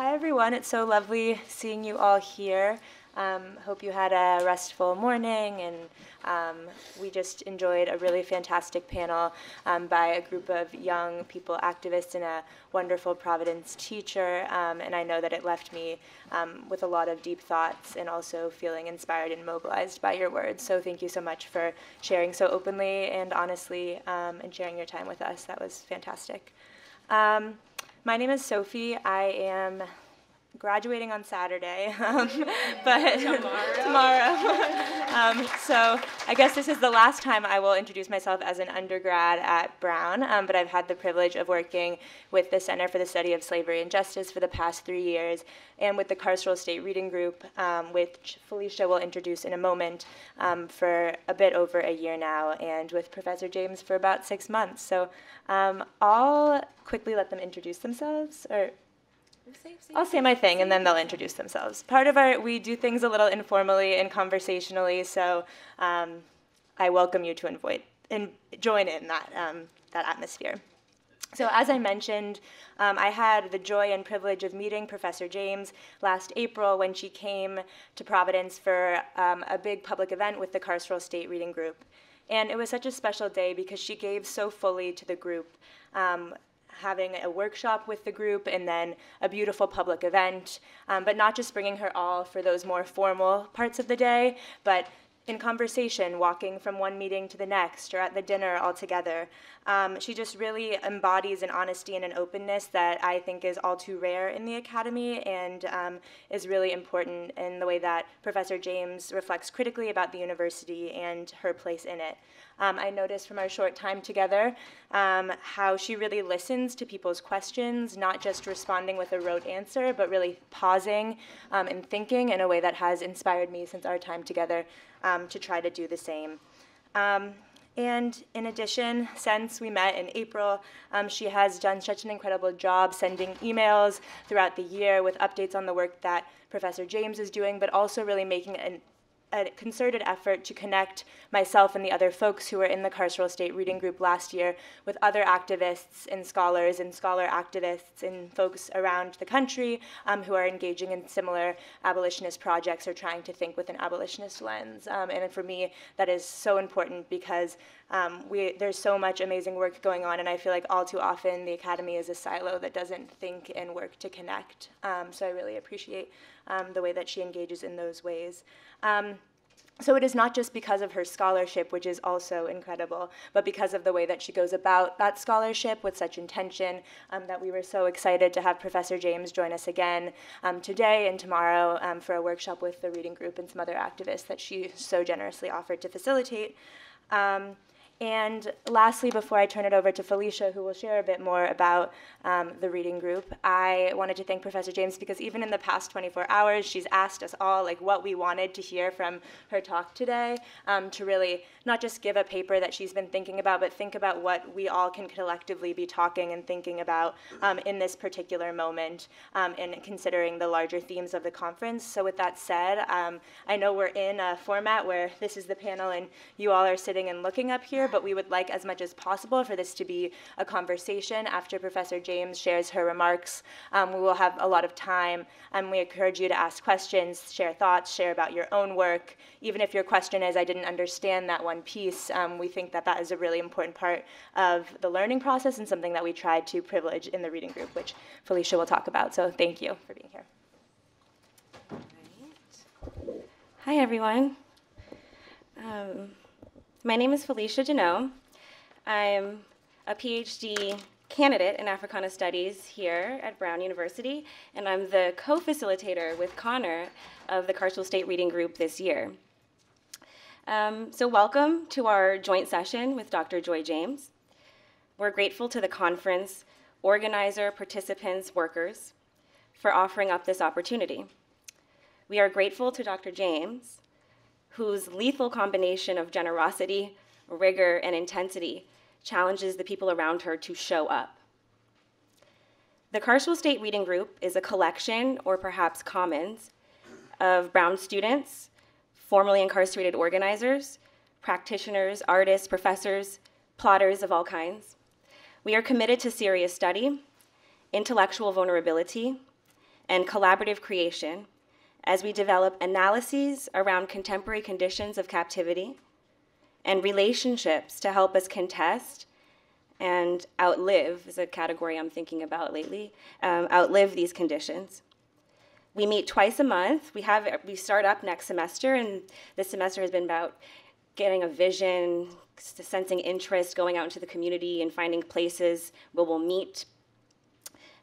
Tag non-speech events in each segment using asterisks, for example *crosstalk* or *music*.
hi everyone. It's so lovely seeing you all here. Um, hope you had a restful morning, and um, we just enjoyed a really fantastic panel um, by a group of young people activists and a wonderful Providence teacher. Um, and I know that it left me um, with a lot of deep thoughts and also feeling inspired and mobilized by your words. So thank you so much for sharing so openly and honestly um, and sharing your time with us. That was fantastic. My name is Sophie. I am graduating on Saturday, *laughs* um, but tomorrow. *laughs* tomorrow. *laughs* um, so I guess this is the last time I will introduce myself as an undergrad at Brown. Um, but I've had the privilege of working with the Center for the Study of Slavery and Justice for the past three years, and with the Carceral State Reading Group, um, which Felicia will introduce in a moment, um, for a bit over a year now, and with Professor James for about six months. So um, I'll quickly let them introduce themselves, or I'll say my thing and then they'll introduce themselves. Part of our, we do things a little informally and conversationally, so um, I welcome you to invite, and join in that, um, that atmosphere. So, as I mentioned, um, I had the joy and privilege of meeting Professor James last April when she came to Providence for um, a big public event with the Carceral State Reading Group. And it was such a special day because she gave so fully to the group. Um, having a workshop with the group and then a beautiful public event, um, but not just bringing her all for those more formal parts of the day, but in conversation, walking from one meeting to the next, or at the dinner all together. Um, she just really embodies an honesty and an openness that I think is all too rare in the academy and um, is really important in the way that Professor James reflects critically about the university and her place in it. Um, I noticed from our short time together um, how she really listens to people's questions, not just responding with a rote answer, but really pausing um, and thinking in a way that has inspired me since our time together um, to try to do the same. Um, and in addition, since we met in April, um, she has done such an incredible job sending emails throughout the year with updates on the work that Professor James is doing, but also really making an a concerted effort to connect myself and the other folks who were in the carceral state reading group last year with other activists and scholars and scholar activists and folks around the country um, who are engaging in similar abolitionist projects or trying to think with an abolitionist lens. Um, and for me, that is so important because um, we, there's so much amazing work going on, and I feel like all too often the academy is a silo that doesn't think and work to connect. Um, so I really appreciate um, the way that she engages in those ways. Um, so it is not just because of her scholarship, which is also incredible, but because of the way that she goes about that scholarship with such intention um, that we were so excited to have Professor James join us again um, today and tomorrow um, for a workshop with the reading group and some other activists that she so generously offered to facilitate. Um, and lastly, before I turn it over to Felicia, who will share a bit more about um, the reading group, I wanted to thank Professor James because even in the past 24 hours, she's asked us all like what we wanted to hear from her talk today um, to really not just give a paper that she's been thinking about, but think about what we all can collectively be talking and thinking about um, in this particular moment um, and considering the larger themes of the conference. So with that said, um, I know we're in a format where this is the panel and you all are sitting and looking up here, but we would like as much as possible for this to be a conversation after Professor James shares her remarks. Um, we will have a lot of time, and we encourage you to ask questions, share thoughts, share about your own work. Even if your question is, I didn't understand that one piece, um, we think that that is a really important part of the learning process and something that we tried to privilege in the reading group, which Felicia will talk about. So thank you for being here. Hi, everyone. Um, my name is Felicia Janot. I'm a PhD candidate in Africana Studies here at Brown University, and I'm the co-facilitator with Connor of the Carceral State Reading Group this year. Um, so welcome to our joint session with Dr. Joy James. We're grateful to the conference, organizer, participants, workers, for offering up this opportunity. We are grateful to Dr. James whose lethal combination of generosity, rigor, and intensity challenges the people around her to show up. The Carceral State Reading Group is a collection, or perhaps commons, of Brown students, formerly incarcerated organizers, practitioners, artists, professors, plotters of all kinds. We are committed to serious study, intellectual vulnerability, and collaborative creation as we develop analyses around contemporary conditions of captivity and relationships to help us contest and outlive, is a category I'm thinking about lately, um, outlive these conditions. We meet twice a month. We have we start up next semester, and this semester has been about getting a vision, sensing interest, going out into the community, and finding places where we'll meet,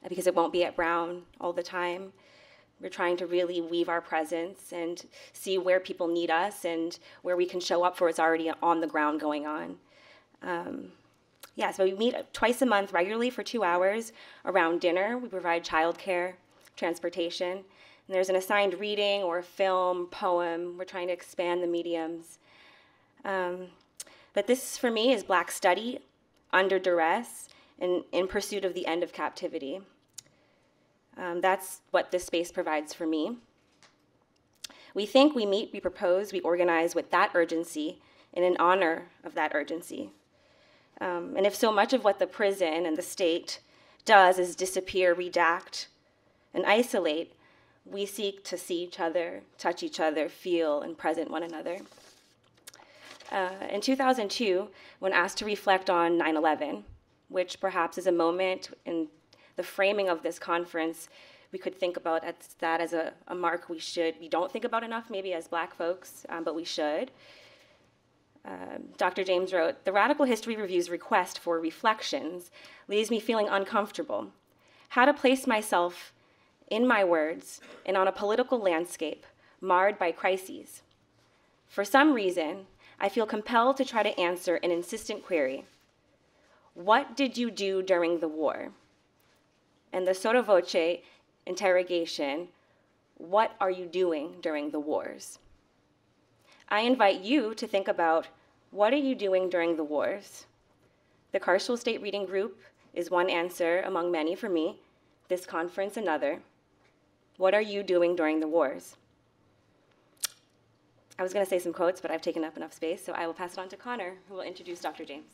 because it won't be at Brown all the time. We're trying to really weave our presence and see where people need us and where we can show up for what's already on the ground going on. Um, yeah, so we meet twice a month regularly for two hours around dinner. We provide childcare, transportation, and there's an assigned reading or film, poem. We're trying to expand the mediums. Um, but this, for me, is Black study under duress and in pursuit of the end of captivity. Um, that's what this space provides for me. We think, we meet, we propose, we organize with that urgency and in honor of that urgency. Um, and if so much of what the prison and the state does is disappear, redact, and isolate, we seek to see each other, touch each other, feel, and present one another. Uh, in 2002, when asked to reflect on 9 11, which perhaps is a moment in the framing of this conference, we could think about that as a, a mark we should, we don't think about enough maybe as black folks, um, but we should. Uh, Dr. James wrote, The Radical History Review's request for reflections leaves me feeling uncomfortable. How to place myself in my words and on a political landscape marred by crises. For some reason, I feel compelled to try to answer an insistent query What did you do during the war? And the sotto voce interrogation, what are you doing during the wars? I invite you to think about what are you doing during the wars? The Carceral State Reading Group is one answer among many for me, this conference another. What are you doing during the wars? I was going to say some quotes, but I've taken up enough space, so I will pass it on to Connor, who will introduce Dr. James.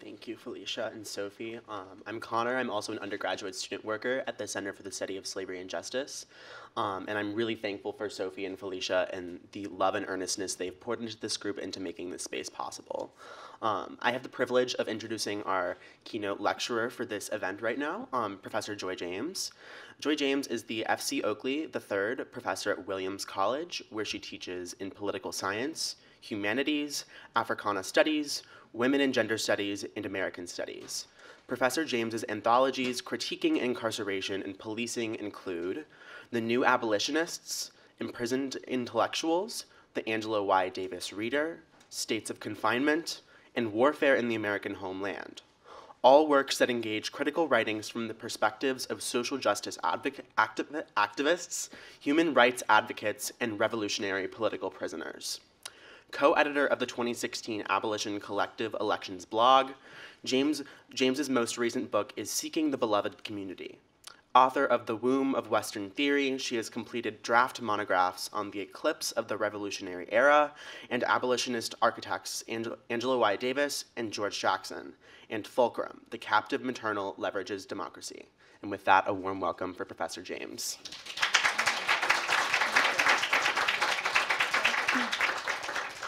Thank you, Felicia and Sophie. Um, I'm Connor. I'm also an undergraduate student worker at the Center for the Study of Slavery and Justice. Um, and I'm really thankful for Sophie and Felicia and the love and earnestness they've poured into this group into making this space possible. Um, I have the privilege of introducing our keynote lecturer for this event right now, um, Professor Joy James. Joy James is the F.C. Oakley III professor at Williams College, where she teaches in political science, humanities, Africana studies, women and gender studies, and American studies. Professor James's anthologies critiquing incarceration and policing include The New Abolitionists, Imprisoned Intellectuals, The Angela Y. Davis Reader, States of Confinement, and Warfare in the American Homeland. All works that engage critical writings from the perspectives of social justice activ- activists, human rights advocates, and revolutionary political prisoners co-editor of the 2016 Abolition Collective Elections blog. James, James's most recent book is Seeking the Beloved Community. Author of The Womb of Western Theory, she has completed draft monographs on the eclipse of the Revolutionary Era and abolitionist architects Angela Y. Davis and George Jackson, and Fulcrum, The Captive Maternal Leverages Democracy. And with that, a warm welcome for Professor James.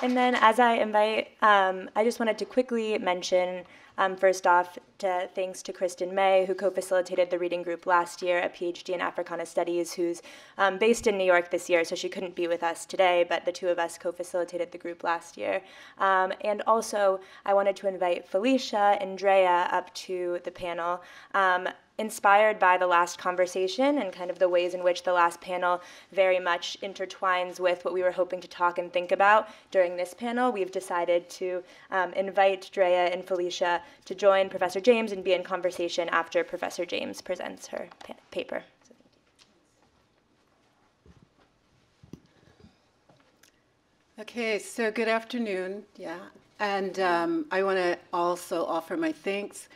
And then as I invite, um, I just wanted to quickly mention, um, first off, to, thanks to Kristen May, who co-facilitated the reading group last year, a PhD in Africana Studies, who's um, based in New York this year, so she couldn't be with us today, but the two of us co-facilitated the group last year. Um, and also, I wanted to invite Felicia and Drea up to the panel. Um, inspired by the last conversation and kind of the ways in which the last panel very much intertwines with what we were hoping to talk and think about during this panel, we've decided to um, invite Drea and Felicia to join Professor James and be in conversation after Professor James presents her pa paper. Okay, so good afternoon. Yeah, and um, I want to also offer my thanks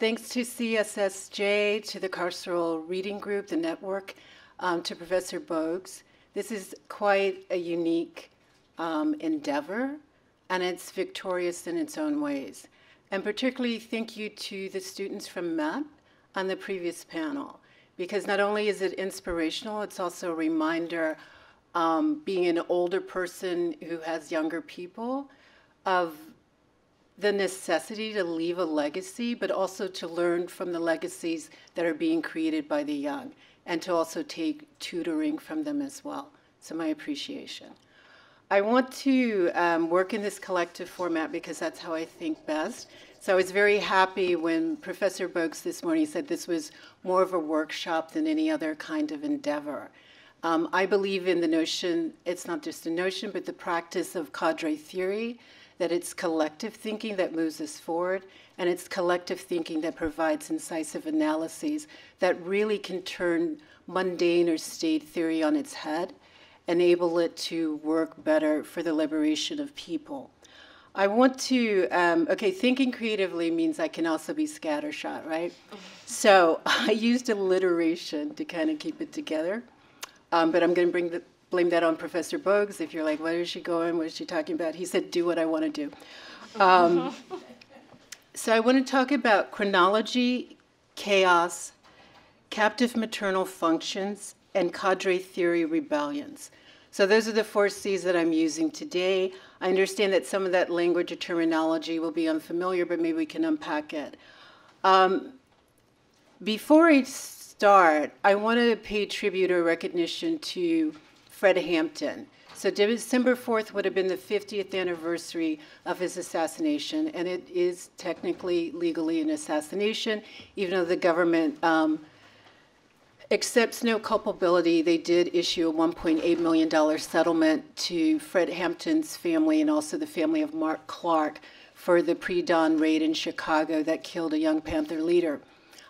Thanks to CSSJ, to the Carceral Reading Group, the network, um, to Professor Bogues. This is quite a unique um, endeavor, and it's victorious in its own ways. And particularly thank you to the students from MEP on the previous panel, because not only is it inspirational, it's also a reminder, um, being an older person who has younger people, of the necessity to leave a legacy, but also to learn from the legacies that are being created by the young, and to also take tutoring from them as well. So, my appreciation. I want to um, work in this collective format because that's how I think best. So I was very happy when Professor Bogues this morning said this was more of a workshop than any other kind of endeavor. Um, I believe in the notion, it's not just a notion, but the practice of cadre theory, that it's collective thinking that moves us forward, and it's collective thinking that provides incisive analyses that really can turn mundane or state theory on its head enable it to work better for the liberation of people. I want to, um, okay, thinking creatively means I can also be scattershot, right? So *laughs* I used alliteration to kind of keep it together. Um, but I'm going to bring the, blame that on Professor Bogues. If you're like, where is she going? What is she talking about? He said, do what I want to do. Um, *laughs* so I want to talk about chronology, chaos, captive maternal functions, and cadre theory rebellions. So those are the four C's that I'm using today. I understand that some of that language or terminology will be unfamiliar, but maybe we can unpack it. Um, before I start, I want to pay tribute or recognition to Fred Hampton. So December 4th would have been the 50th anniversary of his assassination, and it is technically legally an assassination, even though the government um, accepts no culpability, they did issue a $1.8 million settlement to Fred Hampton's family and also the family of Mark Clark for the pre dawn raid in Chicago that killed a young Panther leader.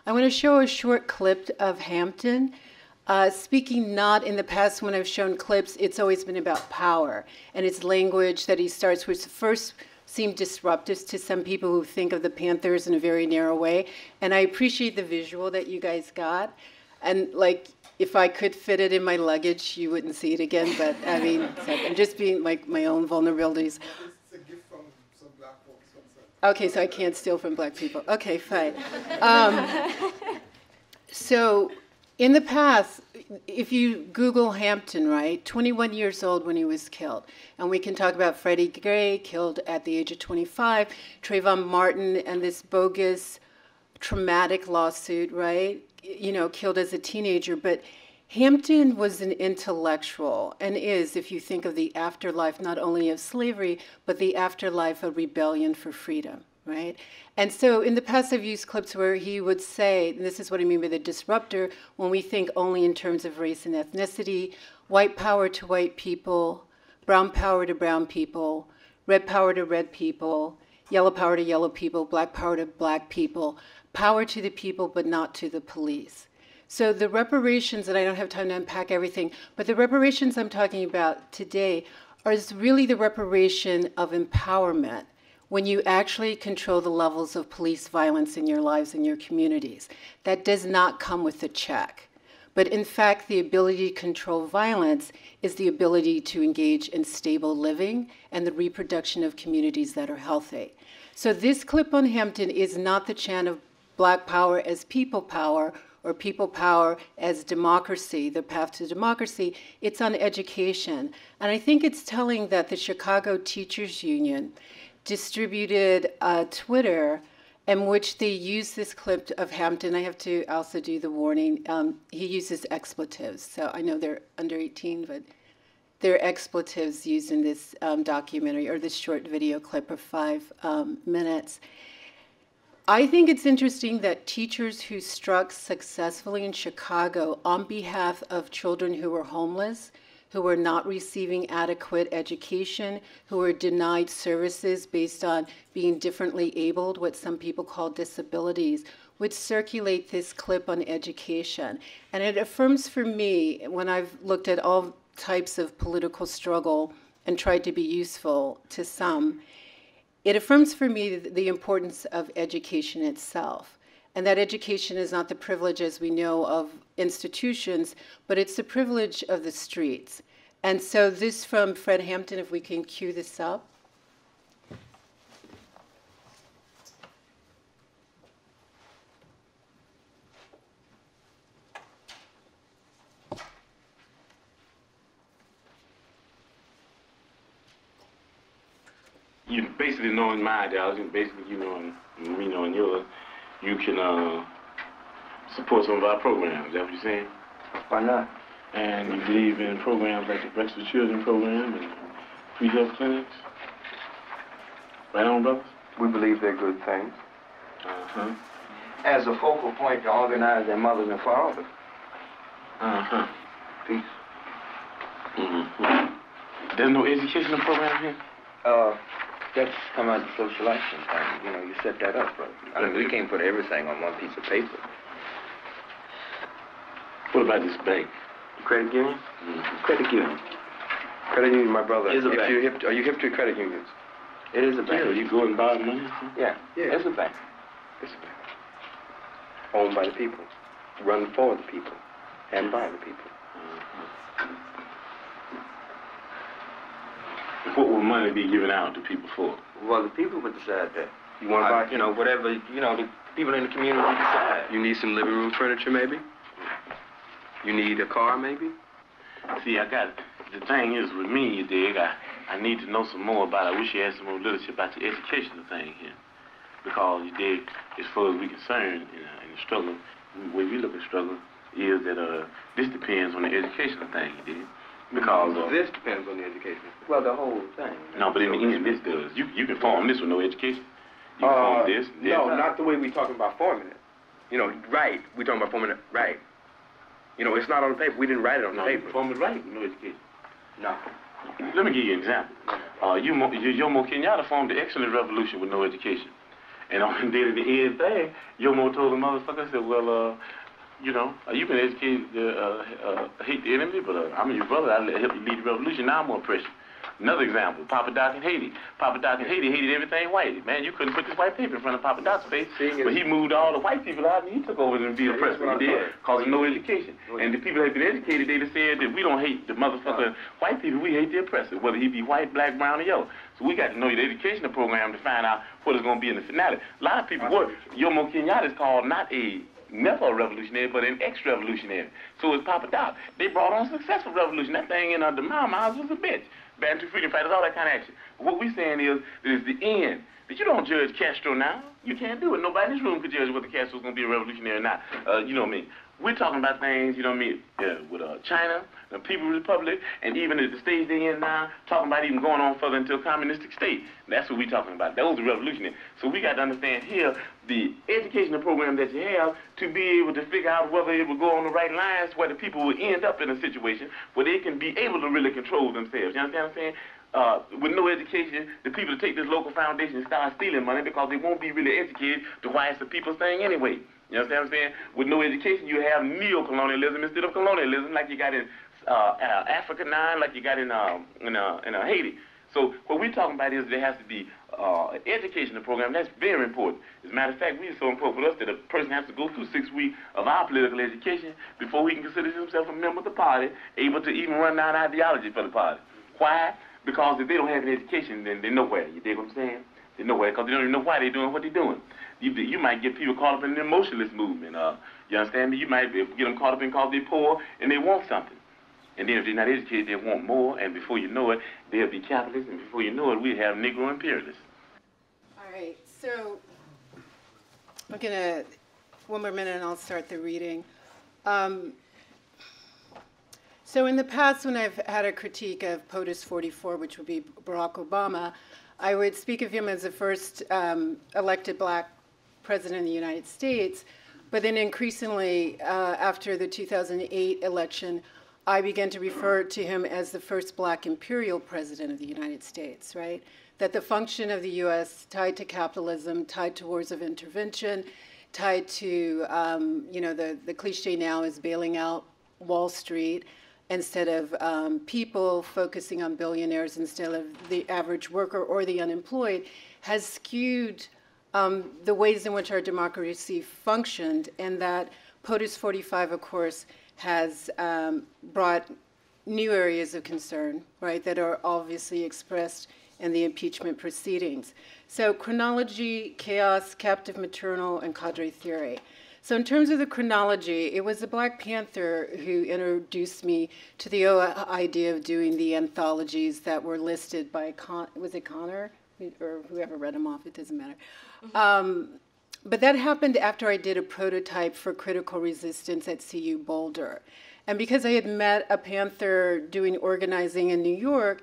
I want to show a short clip of Hampton. Uh, speaking not in the past when I've shown clips, it's always been about power and its language that he starts, which first seemed disruptive to some people who think of the Panthers in a very narrow way. And I appreciate the visual that you guys got. And like, if I could fit it in my luggage, you wouldn't see it again. But I mean, so I'm just being like my own vulnerabilities. Okay, so I can't steal from black people. Okay, fine. Um, so, in the past, if you Google Hampton, right, 21 years old when he was killed, and we can talk about Freddie Gray, killed at the age of 25, Trayvon Martin, and this bogus, traumatic lawsuit, right? You know, killed as a teenager, but Hampton was an intellectual and is, if you think of the afterlife not only of slavery, but the afterlife of rebellion for freedom, right? And so in the past, I've used clips where he would say, and this is what I mean by the disruptor, when we think only in terms of race and ethnicity, white power to white people, brown power to brown people, red power to red people, yellow power to yellow people, black power to black people power to the people, but not to the police. So the reparations, and I don't have time to unpack everything, but the reparations I'm talking about today are really the reparation of empowerment when you actually control the levels of police violence in your lives and your communities. That does not come with a check. But in fact, the ability to control violence is the ability to engage in stable living and the reproduction of communities that are healthy. So this clip on Hampton is not the chant of black power as people power or people power as democracy, the path to democracy, it's on education. And I think it's telling that the Chicago Teachers Union distributed a Twitter in which they use this clip of Hampton. I have to also do the warning. Um, he uses expletives, so I know they're under 18, but there are expletives used in this um, documentary or this short video clip of five um, minutes. I think it's interesting that teachers who struck successfully in Chicago on behalf of children who were homeless, who were not receiving adequate education, who were denied services based on being differently abled, what some people call disabilities, would circulate this clip on education. And it affirms for me, when I've looked at all types of political struggle and tried to be useful to some, it affirms for me the importance of education itself. And that education is not the privilege, as we know, of institutions, but it's the privilege of the streets. And so, this from Fred Hampton, if we can cue this up. You basically knowing my ideology, basically you knowing me knowing yours, you can uh, support some of our programs. Is that what you're saying? Why not? And you believe in programs like the Breakfast for Children program and free health clinics? Right on, brothers? We believe they're good things. Uh-huh. As a focal point to organize their mothers and fathers. Uh-huh. Peace. Mm-hmm. There's no educational program here? Uh, that's come out of the social action thing. You know, you set that up, brother. I mean, we can't put everything on one piece of paper. What about this bank? Credit union? Mm-hmm. Credit union. Credit union, my brother. Is a if bank. you're hip to, are you hip to credit unions? It is a bank. Yeah, you go and borrow money? Yeah, yeah, it's a bank. It's a bank. Owned by the people, run for the people, and by the people. What will money be given out to people for? Well, the people would decide that. You want to buy, you know, whatever, you know, the people in the community decide. You need some living room furniture, maybe? You need a car, maybe? See, I got the thing is with me, you dig. I I need to know some more about. it. I wish you had some more literature about the educational thing here, because you dig. As far as we're concerned in, uh, in the struggle, the way we look at struggle is that uh this depends on the educational thing, you dig. Because uh, This depends on the education. Well, the whole thing. no, but in the end, this does. You you can form this with no education. You can Uh, form this. this. No, not the way we talking about forming it. You know, right. we talking about forming it right. You know, it's not on the paper. We didn't write it on the No, you paper. can form it right with no education. No. Let me give you an example. Uh, you, Mo- you, Jomo Kenyatta formed the excellent revolution with no education. And on *laughs* the day of the end thing, Jomo told the motherfucker, said, well, uh, you know, uh, you've been educated to uh, uh, hate the enemy, but uh, I'm your brother. I help you lead the revolution. Now I'm going to. Another example, Papa Doc in Haiti. Papa Doc in Haiti hated everything white. Man, you couldn't put this white paper in front of Papa Doc's face. But he moved all the white people out and he took over and be Yeah, oppressed. what He did, of no education. And the people that have been educated, they just said that we don't hate the motherfucker white people, we hate the oppressor, whether he be white, black, brown, or yellow. So we got to know your educational program to find out what is going to be in the finale. A lot of people, what Jomo Kenyatta is called not a never a revolutionary, but an ex-revolutionary. So is Papa Doc. They brought on a successful revolution. That thing in uh, the Mau Mau's was a bitch. Bantu freedom fighters, all that kind of action. But what we saying is that it's the end. That you don't judge Castro now. You can't do it. Nobody in this room could judge whether Castro's going to be a revolutionary or not. Uh, you know what I mean? We're talking about things, you know what I mean, yeah, with uh, China, the People's Republic, and even at the stage they're in now, talking about even going on further into a communistic state. That's what we're talking about. Those are revolutionary. So we got to understand here the educational program that you have to be able to figure out whether it will go on the right lines where the people will end up in a situation where they can be able to really control themselves. You understand what I'm saying? Uh, with no education, the people to take this local foundation and start stealing money because they won't be really educated to why it's the people's thing anyway. You understand what I'm saying? With no education, you have neo-colonialism instead of colonialism, like you got in uh, Africa now, like you got in uh, in, uh, in uh, Haiti. So what we're talking about is there has to be uh, an educational program. That's very important. As a matter of fact, we are so important for us that a person has to go through six weeks of our political education before he can consider himself a member of the party, able to even run down ideology for the party. Why? Because if they don't have an education, then they're nowhere. You dig what I'm saying? They're nowhere because they don't even know why they're doing what they're doing. You, you might get people caught up in the emotionalist movement. Uh, you understand me? You might get them caught up in because they're poor and they want something. And then if they're not educated, they want more, and before you know it, they'll be capitalists, and before you know it, we have Negro imperialists. All right, so I'm gonna, one more minute and I'll start the reading. Um, so in the past, when I've had a critique of POTUS 44, which would be Barack Obama, I would speak of him as the first um, elected black president of the United States. But then increasingly, uh, after the 2008 election, I began to refer to him as the first black imperial president of the United States, right? That the function of the U.S. tied to capitalism, tied to wars of intervention, tied to, um, you know, the, the cliche now is bailing out Wall Street instead of um, people focusing on billionaires instead of the average worker or the unemployed, has skewed um, the ways in which our democracy functioned, and that POTUS 45, of course, has um, brought new areas of concern, right, that are obviously expressed in the impeachment proceedings. So, chronology, chaos, captive maternal, and cadre theory. So, in terms of the chronology, it was the Black Panther who introduced me to the idea of doing the anthologies that were listed by Con- was it Connor or whoever read them off, it doesn't matter. Um, but that happened after I did a prototype for critical resistance at CU Boulder. And because I had met a Panther doing organizing in New York,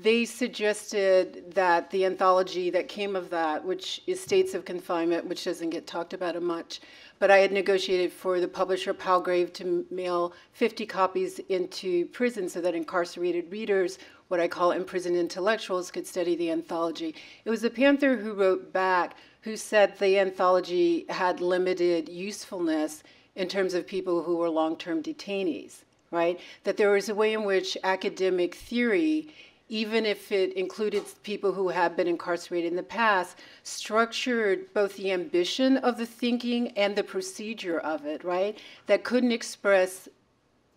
they suggested that the anthology that came of that, which is States of Confinement, which doesn't get talked about much, but I had negotiated for the publisher Palgrave to mail 50 copies into prison so that incarcerated readers, what I call imprisoned intellectuals, could study the anthology. It was the Panther who wrote back who said the anthology had limited usefulness in terms of people who were long term detainees, right? That there was a way in which academic theory even if it included people who had been incarcerated in the past, structured both the ambition of the thinking and the procedure of it, right? That couldn't express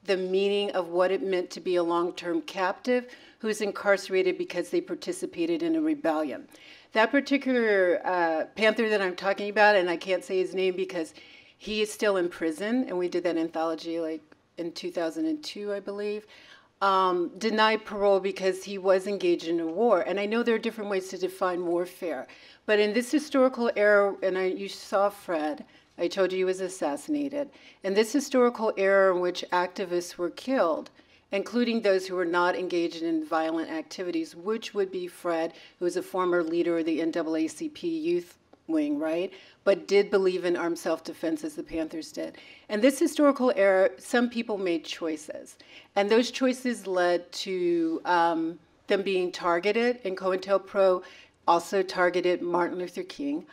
the meaning of what it meant to be a long term captive who's incarcerated because they participated in a rebellion. That particular uh, Panther that I'm talking about, and I can't say his name because he is still in prison, and we did that anthology like in 2002, I believe um, denied parole because he was engaged in a war. And I know there are different ways to define warfare, but in this historical era, and I, you saw Fred, I told you he was assassinated. In this historical era in which activists were killed, including those who were not engaged in violent activities, which would be Fred, who was a former leader of the NAACP youth wing, right? But did believe in armed self defense as the Panthers did. And this historical era, some people made choices. And those choices led to um, them being targeted. And COINTELPRO also targeted Martin Luther King,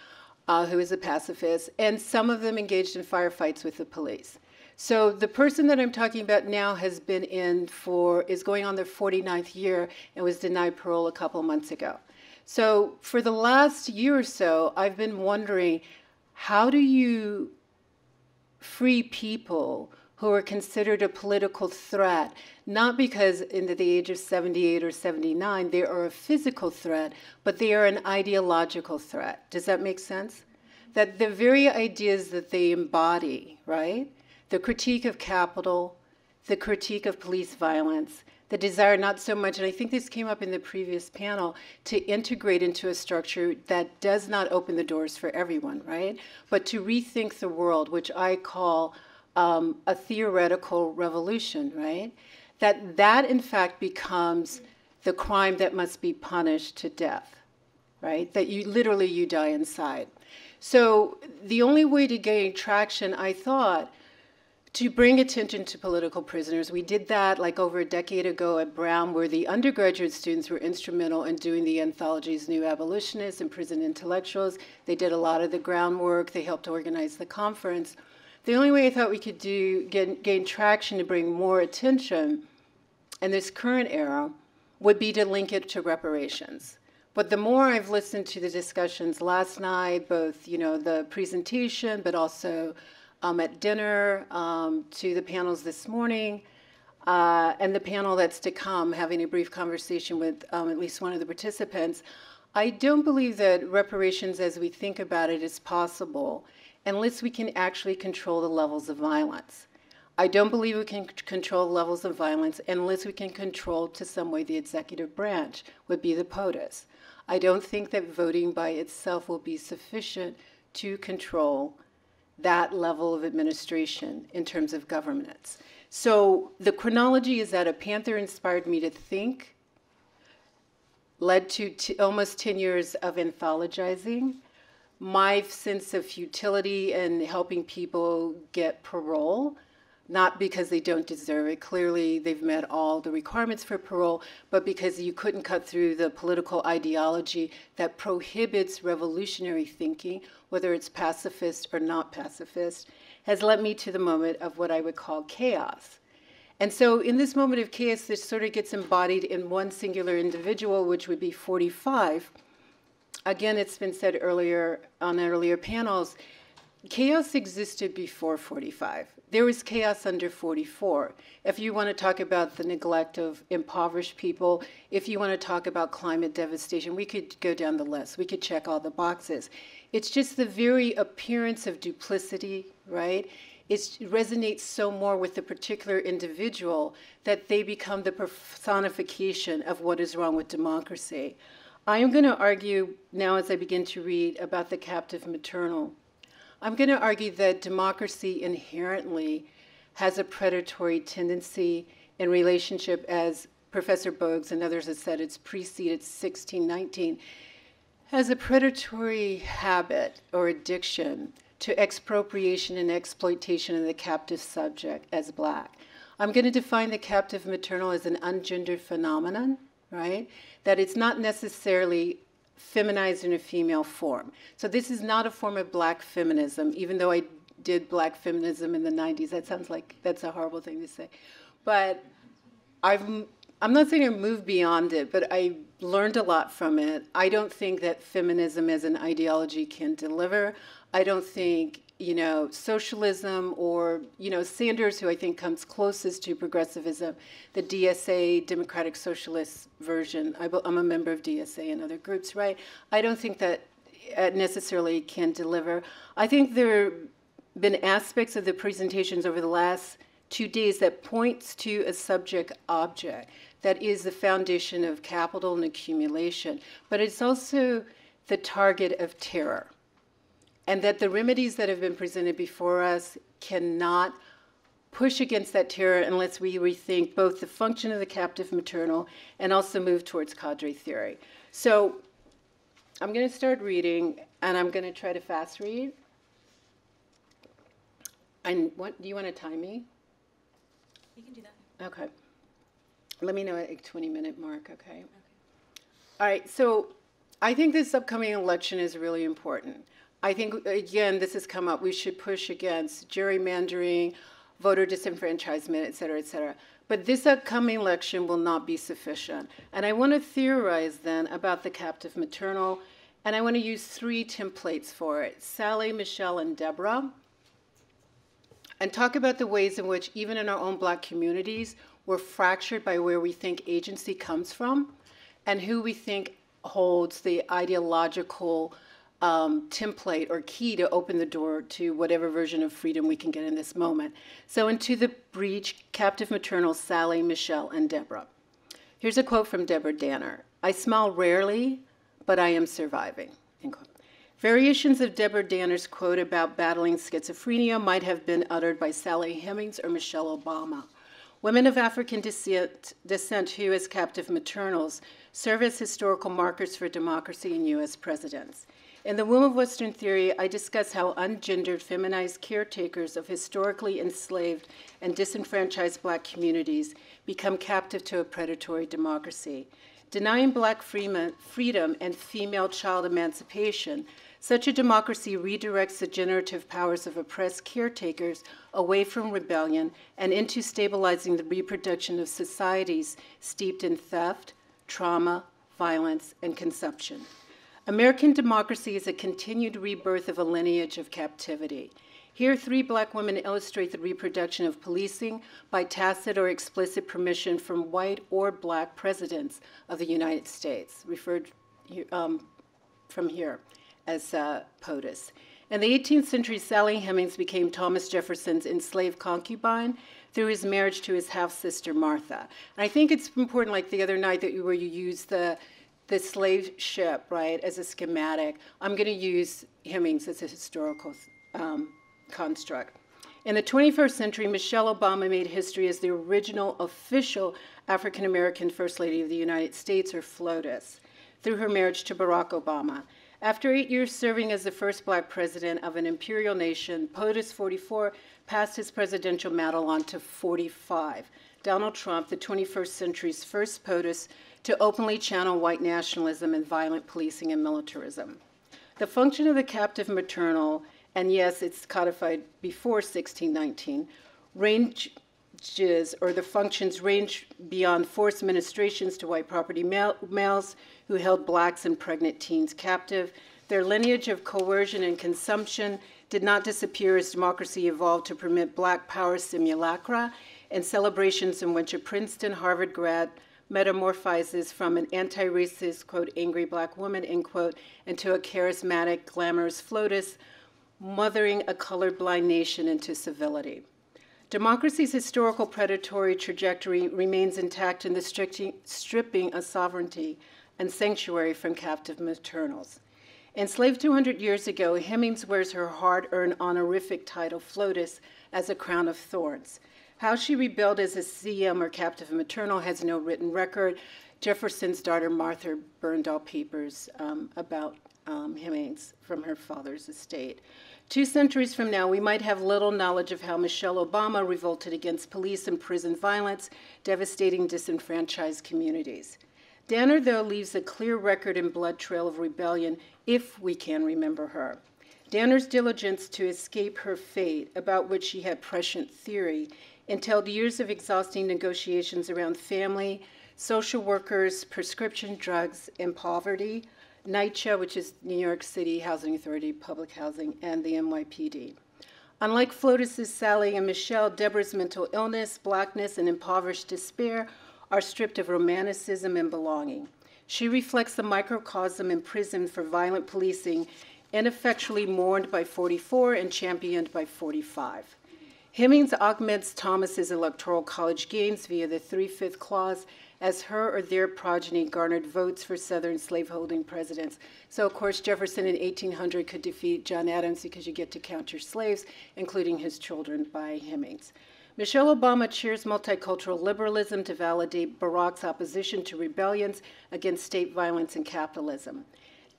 uh, who was a pacifist. And some of them engaged in firefights with the police. So the person that I'm talking about now has been in for, is going on their 49th year and was denied parole a couple months ago. So for the last year or so, I've been wondering how do you free people who are considered a political threat, not because in the age of 78 or 79 they are a physical threat, but they are an ideological threat. Does that make sense? That the very ideas that they embody, right? The critique of capital, the critique of police violence, the desire not so much, and I think this came up in the previous panel, to integrate into a structure that does not open the doors for everyone, right? But to rethink the world, which I call um, a theoretical revolution, right? That that in fact becomes the crime that must be punished to death, right? That you literally you die inside. So the only way to gain traction, I thought, to bring attention to political prisoners. We did that like over a decade ago at Brown, where the undergraduate students were instrumental in doing the anthologies New Abolitionists and Prison Intellectuals. They did a lot of the groundwork, they helped organize the conference. The only way I thought we could do get, gain traction to bring more attention in this current era would be to link it to reparations. But the more I've listened to the discussions last night, both you know the presentation, but also um, at dinner, um, to the panels this morning, uh, and the panel that's to come, having a brief conversation with um, at least one of the participants. I don't believe that reparations as we think about it is possible unless we can actually control the levels of violence. I don't believe we can control levels of violence unless we can control to some way the executive branch, would be the POTUS. I don't think that voting by itself will be sufficient to control that level of administration in terms of governance. So the chronology is that a Panther inspired me to think, led to almost 10 years of anthologizing. My sense of futility in helping people get parole not because they don't deserve it. Clearly, they've met all the requirements for parole, but because you couldn't cut through the political ideology that prohibits revolutionary thinking, whether it's pacifist or not pacifist, has led me to the moment of what I would call chaos. And so, in this moment of chaos, this sort of gets embodied in one singular individual, which would be 45. Again, it's been said earlier on earlier panels chaos existed before 45 there was chaos under 44. If you want to talk about the neglect of impoverished people, if you want to talk about climate devastation, we could go down the list. We could check all the boxes. It's just the very appearance of duplicity, right? It resonates so more with the particular individual that they become the personification of what is wrong with democracy. I am going to argue now as I begin to read about the captive maternal. I'm going to argue that democracy inherently has a predatory tendency in relationship, as Professor Bogues and others have said, it's preceded 1619, has a predatory habit or addiction to expropriation and exploitation of the captive subject as black. I'm going to define the captive maternal as an ungendered phenomenon, right? That it's not necessarily feminized in a female form. So this is not a form of black feminism, even though I did black feminism in the 90s. That sounds like that's a horrible thing to say. But I've, I'm not saying I moved beyond it, but I learned a lot from it. I don't think that feminism as an ideology can deliver. I don't think you know, socialism or, you know, Sanders, who I think comes closest to progressivism, the DSA, Democratic Socialist version. I, am a member of DSA and other groups, right? I don't think that uh, necessarily can deliver. I think there have been aspects of the presentations over the last two days that points to a subject object that is the foundation of capital and accumulation, but it's also the target of terror and that the remedies that have been presented before us cannot push against that terror unless we rethink both the function of the captive maternal and also move towards cadre theory. So I'm going to start reading, and I'm going to try to fast read. And what do you want to time me? You can do that. Okay. Let me know at a 20 minute mark, okay? okay? All right, so I think this upcoming election is really important. I think, again, this has come up. We should push against gerrymandering, voter disenfranchisement, et cetera, et cetera. But this upcoming election will not be sufficient. And I want to theorize then about the captive maternal, and I want to use three templates for it Sally, Michelle, and Deborah. And talk about the ways in which, even in our own black communities, we're fractured by where we think agency comes from and who we think holds the ideological um, template or key to open the door to whatever version of freedom we can get in this moment. So, into the breach, captive maternal Sally, Michelle, and Deborah. Here's a quote from Deborah Danner I smile rarely, but I am surviving. Variations of Deborah Danner's quote about battling schizophrenia might have been uttered by Sally Hemings or Michelle Obama. Women of African descent, descent who, as captive maternals, serve as historical markers for democracy in U.S. presidents. In The Womb of Western Theory, I discuss how ungendered, feminized caretakers of historically enslaved and disenfranchised black communities become captive to a predatory democracy. Denying black freedom and female child emancipation, such a democracy redirects the generative powers of oppressed caretakers away from rebellion and into stabilizing the reproduction of societies steeped in theft, trauma, violence, and consumption. American democracy is a continued rebirth of a lineage of captivity. Here, three black women illustrate the reproduction of policing by tacit or explicit permission from white or black presidents of the United States, referred um, from here as uh, POTUS. In the 18th century, Sally Hemings became Thomas Jefferson's enslaved concubine through his marriage to his half sister Martha. And I think it's important, like the other night, that you, where you use the the slave ship, right, as a schematic. I'm going to use Hemings as a historical um, construct. In the 21st century, Michelle Obama made history as the original official African American First Lady of the United States, or FLOTUS, through her marriage to Barack Obama. After eight years serving as the first black president of an imperial nation, POTUS 44 passed his presidential mantle on to 45. Donald Trump, the 21st century's first POTUS, to openly channel white nationalism and violent policing and militarism. The function of the captive maternal, and yes, it's codified before 1619, ranges, or the functions range beyond forced ministrations to white property males who held blacks and pregnant teens captive. Their lineage of coercion and consumption did not disappear as democracy evolved to permit black power simulacra and celebrations in which a Princeton Harvard grad metamorphizes from an anti-racist, quote, angry black woman, end quote, into a charismatic, glamorous FLOTUS, mothering a colorblind nation into civility. Democracy's historical predatory trajectory remains intact in the stripping of sovereignty, and sanctuary from captive maternals. Enslaved 200 years ago, Hemings wears her hard earned honorific title, FLOTUS, as a crown of thorns. How she rebelled as a CM or captive maternal has no written record. Jefferson's daughter, Martha, burned all papers um, about um, Hemings from her father's estate. Two centuries from now, we might have little knowledge of how Michelle Obama revolted against police and prison violence, devastating disenfranchised communities. Danner, though, leaves a clear record and blood trail of rebellion if we can remember her. Danner's diligence to escape her fate, about which she had prescient theory, entailed years of exhausting negotiations around family, social workers, prescription drugs, and poverty, NYCHA, which is New York City Housing Authority Public Housing, and the NYPD. Unlike FLOTUS's Sally and Michelle, Deborah's mental illness, blackness, and impoverished despair are stripped of romanticism and belonging. She reflects the microcosm imprisoned for violent policing, ineffectually mourned by 44 and championed by 45. Hemings augments Thomas's electoral college gains via the three-fifth clause as her or their progeny garnered votes for Southern slaveholding presidents. So, of course, Jefferson in 1800 could defeat John Adams because you get to count your slaves, including his children, by Hemings. Michelle Obama cheers multicultural liberalism to validate Barack's opposition to rebellions against state violence and capitalism.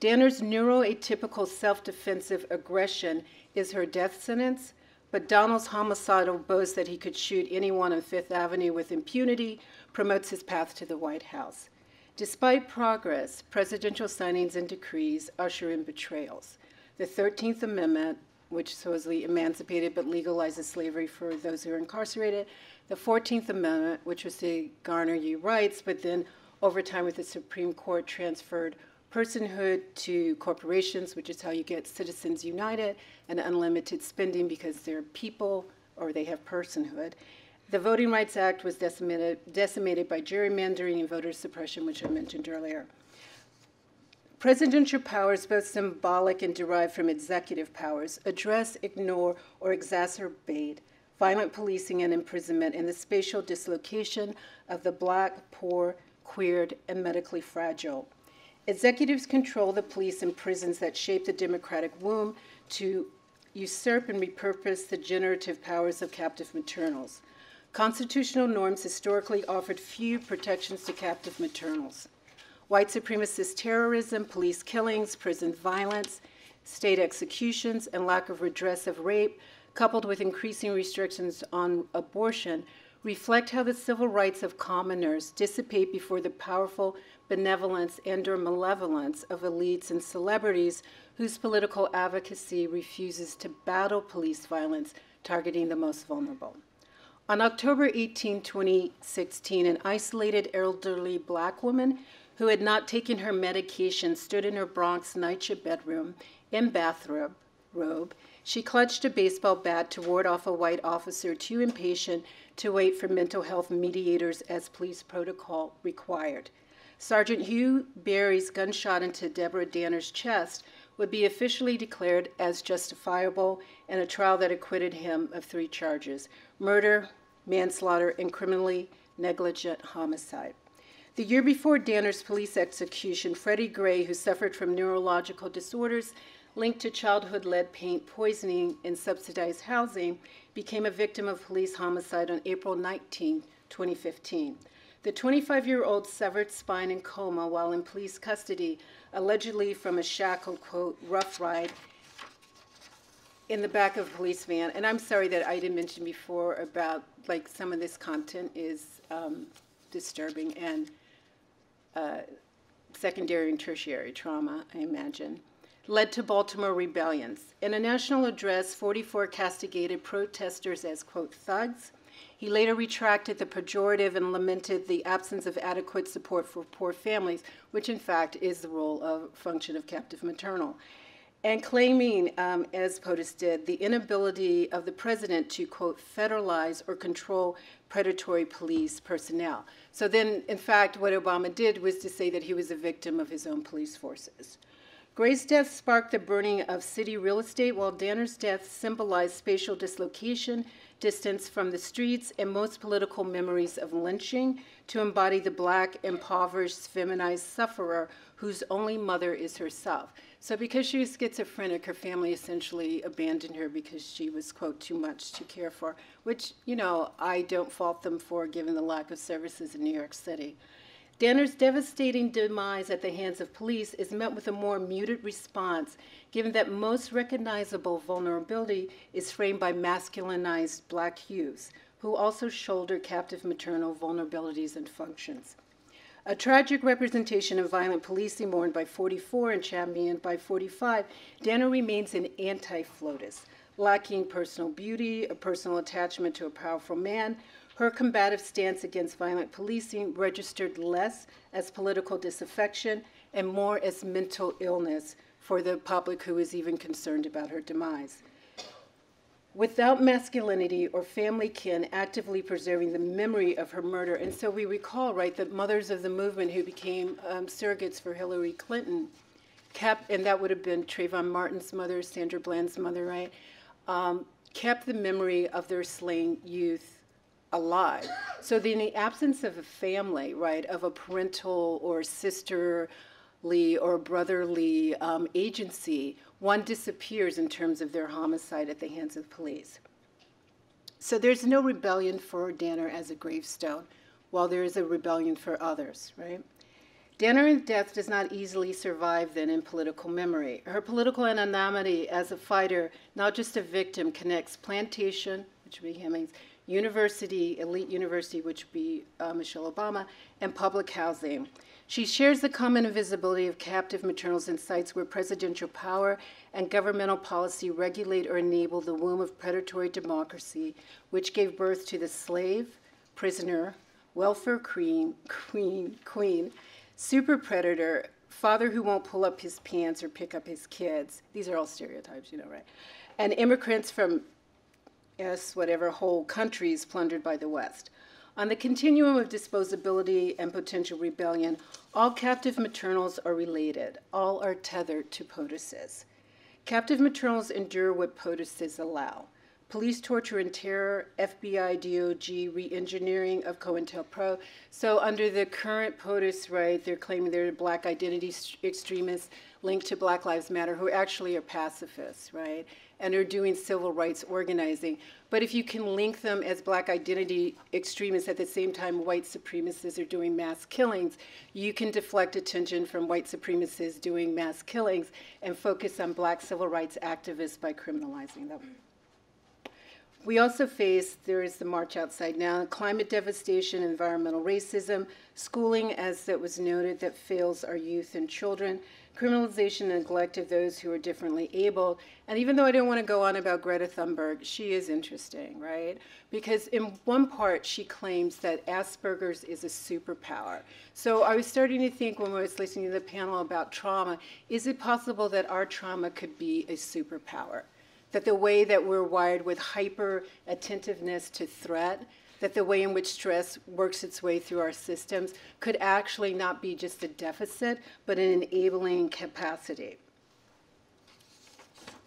Danner's neuroatypical self defensive aggression is her death sentence, but Donald's homicidal boast that he could shoot anyone on Fifth Avenue with impunity promotes his path to the White House. Despite progress, presidential signings and decrees usher in betrayals. The 13th Amendment, which supposedly emancipated but legalizes slavery for those who are incarcerated, the 14th Amendment, which was to garner you rights, but then over time with the Supreme Court transferred personhood to corporations, which is how you get Citizens United, and unlimited spending because they're people or they have personhood. The Voting Rights Act was decimated, decimated by gerrymandering and voter suppression, which I mentioned earlier. Presidential powers, both symbolic and derived from executive powers, address, ignore, or exacerbate violent policing and imprisonment and the spatial dislocation of the black, poor, queered, and medically fragile. Executives control the police and prisons that shape the democratic womb to usurp and repurpose the generative powers of captive maternals. Constitutional norms historically offered few protections to captive maternals. White supremacist terrorism, police killings, prison violence, state executions, and lack of redress of rape, coupled with increasing restrictions on abortion, reflect how the civil rights of commoners dissipate before the powerful benevolence and or malevolence of elites and celebrities whose political advocacy refuses to battle police violence targeting the most vulnerable. On October 18, 2016, an isolated elderly black woman who had not taken her medication stood in her Bronx NYCHA bedroom in bathrobe. Robe. She clutched a baseball bat to ward off a white officer too impatient to wait for mental health mediators as police protocol required. Sergeant Hugh Barry's gunshot into Deborah Danner's chest would be officially declared as justifiable in a trial that acquitted him of three charges murder, manslaughter, and criminally negligent homicide. The year before Danner's police execution, Freddie Gray, who suffered from neurological disorders linked to childhood lead paint poisoning in subsidized housing, became a victim of police homicide on April 19, 2015. The 25 year old severed spine in coma while in police custody, allegedly from a shackled, quote, rough ride in the back of a police van. And I'm sorry that I didn't mention before about like some of this content is um, disturbing and uh, secondary and tertiary trauma, I imagine, led to Baltimore rebellions. In a national address, 44 castigated protesters as, quote, thugs. He later retracted the pejorative and lamented the absence of adequate support for poor families, which in fact is the role of function of captive maternal and claiming, um, as POTUS did, the inability of the president to, quote, federalize or control predatory police personnel. So then, in fact, what Obama did was to say that he was a victim of his own police forces. Gray's death sparked the burning of city real estate, while Danner's death symbolized spatial dislocation, distance from the streets, and most political memories of lynching to embody the black, impoverished, feminized sufferer whose only mother is herself. So, because she was schizophrenic, her family essentially abandoned her because she was, quote, too much to care for, which, you know, I don't fault them for given the lack of services in New York City. Danner's devastating demise at the hands of police is met with a more muted response, given that most recognizable vulnerability is framed by masculinized black youths, who also shoulder captive maternal vulnerabilities and functions. A tragic representation of violent policing mourned by 44 and championed by 45, Danner remains an anti-FLOTUS, lacking personal beauty, a personal attachment to a powerful man, her combative stance against violent policing registered less as political disaffection and more as mental illness for the public who is even concerned about her demise. Without masculinity or family kin actively preserving the memory of her murder, and so we recall, right, the mothers of the movement who became um, surrogates for Hillary Clinton kept, and that would have been Trayvon Martin's mother, Sandra Bland's mother, right, um, kept the memory of their slain youth alive. So in the absence of a family, right, of a parental or sisterly or brotherly um, agency, one disappears in terms of their homicide at the hands of police. So there's no rebellion for Danner as a gravestone, while there is a rebellion for others, right? Danner's death does not easily survive then in political memory. Her political anonymity as a fighter, not just a victim, connects plantation, which would be Hemings, university, elite university, which would be uh, Michelle Obama, and public housing. She shares the common invisibility of captive maternals in sites where presidential power and governmental policy regulate or enable the womb of predatory democracy, which gave birth to the slave, prisoner, welfare queen, queen, queen, super predator, father who won't pull up his pants or pick up his kids. These are all stereotypes, you know, right? And immigrants from yes, whatever whole countries plundered by the West. On the continuum of disposability and potential rebellion, all captive maternals are related. All are tethered to POTUSes. Captive maternals endure what POTUSes allow. Police torture and terror, FBI, DOJ, re-engineering of COINTELPRO. So under the current POTUS, right, they're claiming they're black identity extremists linked to Black Lives Matter who actually are pacifists, right? And are doing civil rights organizing. But if you can link them as black identity extremists at the same time white supremacists are doing mass killings, you can deflect attention from white supremacists doing mass killings and focus on black civil rights activists by criminalizing them. We also face, there is the march outside now, climate devastation, environmental racism, schooling, as it was noted, that fails our youth and children, criminalization and neglect of those who are differently able. And even though I don't want to go on about Greta Thunberg, she is interesting, right? Because in one part, she claims that Asperger's is a superpower. So I was starting to think when I was listening to the panel about trauma, is it possible that our trauma could be a superpower? That the way that we're wired with hyper attentiveness to threat, that the way in which stress works its way through our systems could actually not be just a deficit, but an enabling capacity.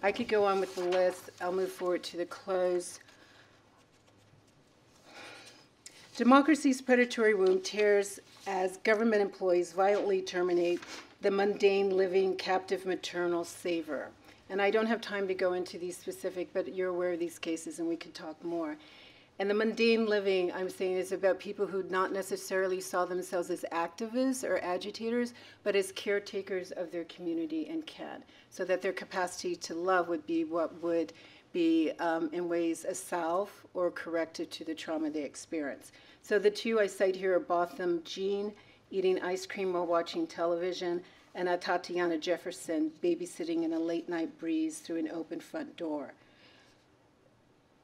I could go on with the list. I'll move forward to the close. Democracy's predatory womb tears as government employees violently terminate the mundane living captive maternal savor. And I don't have time to go into these specific, but you're aware of these cases and we could talk more. And the mundane living, I'm saying, is about people who not necessarily saw themselves as activists or agitators, but as caretakers of their community and can, so that their capacity to love would be what would be, um, in ways, a salve or corrective to the trauma they experience. So the two I cite here are Botham Jean, eating ice cream while watching television, and Atatiana Jefferson, babysitting in a late night breeze through an open front door.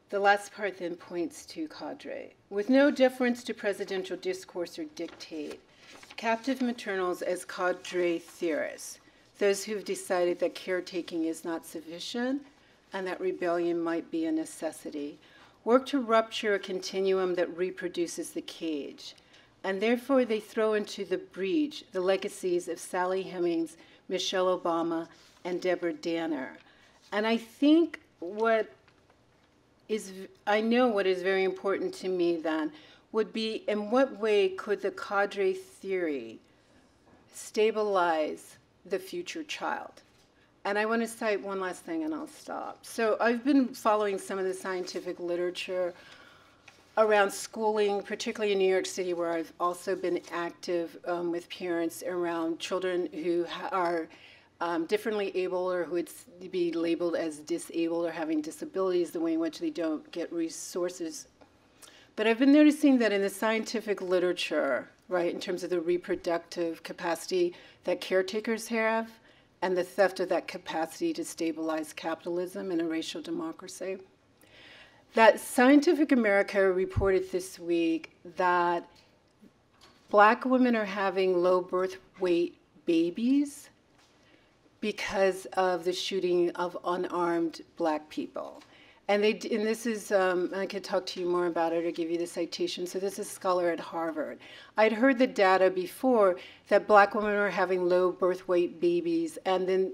The last part then points to cadre. With no deference to presidential discourse or dictate, captive maternals as cadre theorists, those who've decided that caretaking is not sufficient and that rebellion might be a necessity, work to rupture a continuum that reproduces the cage. And therefore, they throw into the breach the legacies of Sally Hemings, Michelle Obama, and Deborah Danner. And I think what is, I know what is very important to me then would be in what way could the cadre theory stabilize the future child? And I want to cite one last thing and I'll stop. So I've been following some of the scientific literature around schooling, particularly in New York City, where I've also been active um, with parents around children who are um, differently able or who would be labeled as disabled or having disabilities, the way in which they don't get resources. But I've been noticing that in the scientific literature, right, in terms of the reproductive capacity that caretakers have and the theft of that capacity to stabilize capitalism in a racial democracy, that Scientific America reported this week that black women are having low birth weight babies because of the shooting of unarmed black people. And, they, and this is, um, I could talk to you more about it or give you the citation. So this is scholar at Harvard. I'd heard the data before that black women were having low birth weight babies. And then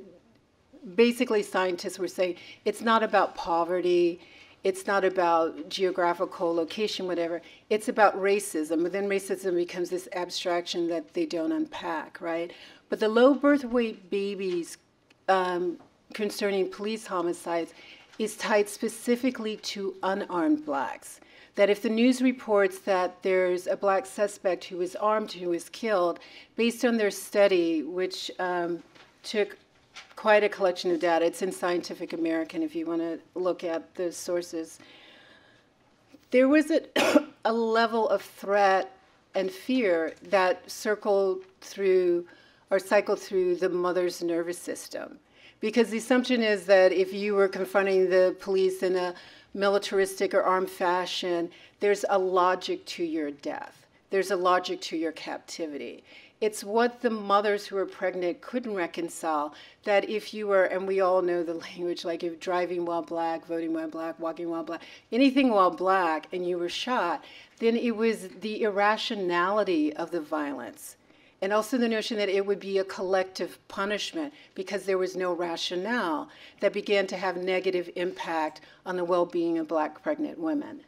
basically scientists were saying it's not about poverty, it's not about geographical location, whatever. It's about racism. But then racism becomes this abstraction that they don't unpack, right? But the low birth weight babies um, concerning police homicides is tied specifically to unarmed blacks. That if the news reports that there's a black suspect who was armed who was killed, based on their study, which um, took quite a collection of data. It's in Scientific American if you want to look at the sources. There was a, *coughs* a level of threat and fear that circled through or cycled through the mother's nervous system. Because the assumption is that if you were confronting the police in a militaristic or armed fashion, there's a logic to your death. There's a logic to your captivity. It's what the mothers who are pregnant couldn't reconcile. That if you were, and we all know the *laughs* language, like if driving while black, voting while black, walking while black, anything while black, and you were shot, then it was the irrationality of the violence. And also the notion that it would be a collective punishment because there was no rationale that began to have negative impact on the well being of black pregnant women.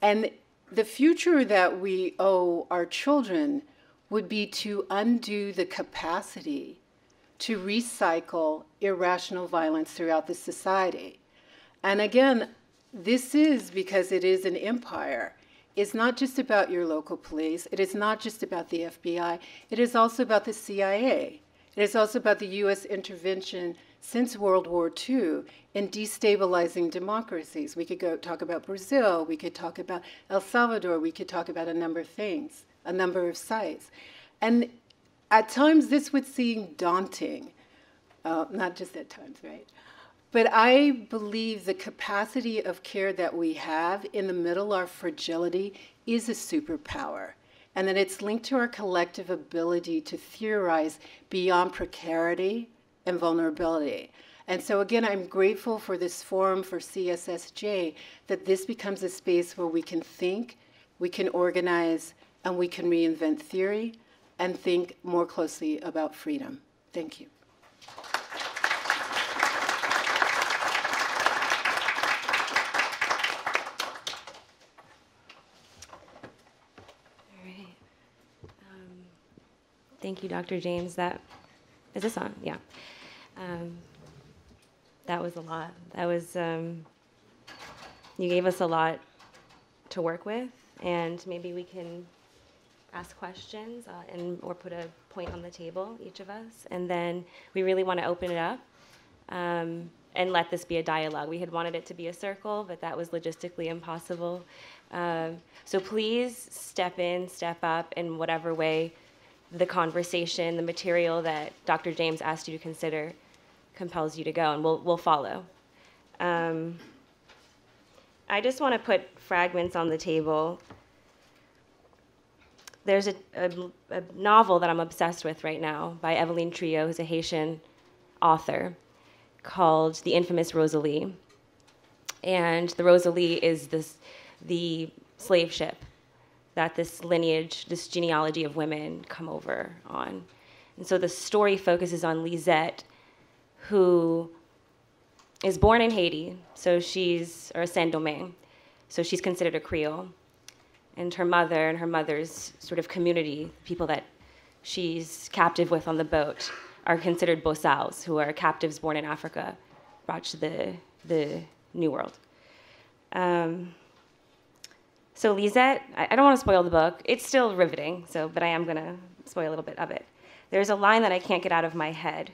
And the future that we owe our children would be to undo the capacity to recycle irrational violence throughout the society. And again, this is because it is an empire. It's not just about your local police. It is not just about the FBI. It is also about the CIA. It is also about the U.S. intervention since World War II in destabilizing democracies. We could go talk about Brazil. We could talk about El Salvador. We could talk about a number of things a number of sites. And at times this would seem daunting, uh, not just at times, right? But I believe the capacity of care that we have in the middle of fragility is a superpower. And that it's linked to our collective ability to theorize beyond precarity and vulnerability. And so, again, I'm grateful for this forum for CSSJ that this becomes a space where we can think, we can organize, and we can reinvent theory and think more closely about freedom. Thank you. Thank you, Dr. James. That is this on? Yeah. Um, that was a lot. That was um, you gave us a lot to work with, and maybe we can ask questions uh, and or put a point on the table, each of us, and then we really want to open it up um, and let this be a dialogue. We had wanted it to be a circle, but that was logistically impossible. Um, so please step in, step up in whatever way the conversation, the material that Dr. James asked you to consider compels you to go, and we'll, we'll follow. Um, I just want to put fragments on the table there's a, a, a, novel that I'm obsessed with right now by Evelyne Trouillot, who's a Haitian author, called The Infamous Rosalie. And the Rosalie is this, the slave ship that this lineage, this genealogy of women come over on. And so the story focuses on Lisette, who is born in Haiti, so she's, or Saint Domingue, so she's considered a Creole. And her mother and her mother's sort of community, people that she's captive with on the boat, are considered bosals, who are captives born in Africa, brought to the, the New World. Um, so Lisette, I, I don't want to spoil the book. It's still riveting, so but I am going to spoil a little bit of it. There's a line that I can't get out of my head.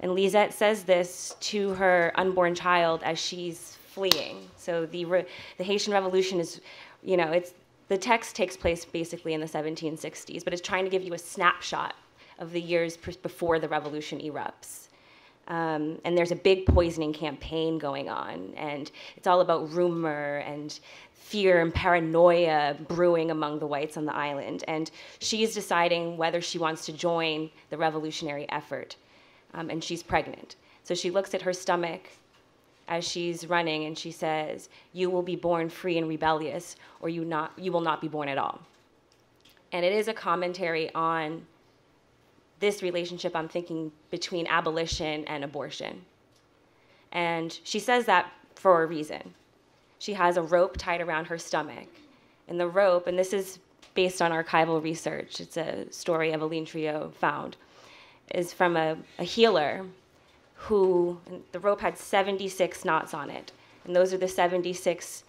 And Lisette says this to her unborn child as she's fleeing. So the, the Haitian Revolution is, you know, it's, the text takes place basically in the 1760s, but it's trying to give you a snapshot of the years before the revolution erupts. Um, and there's a big poisoning campaign going on, and it's all about rumor and fear and paranoia brewing among the whites on the island. And she's deciding whether she wants to join the revolutionary effort um, and she's pregnant. So she looks at her stomach as she's running and she says, You will be born free and rebellious, or you, not, you will not be born at all. And it is a commentary on this relationship, I'm thinking, between abolition and abortion. And she says that for a reason. She has a rope tied around her stomach. And the rope, and this is based on archival research, it's a story Evelyne Trouillot found is from a, a healer who, the rope had 76 knots on it. And those are the 76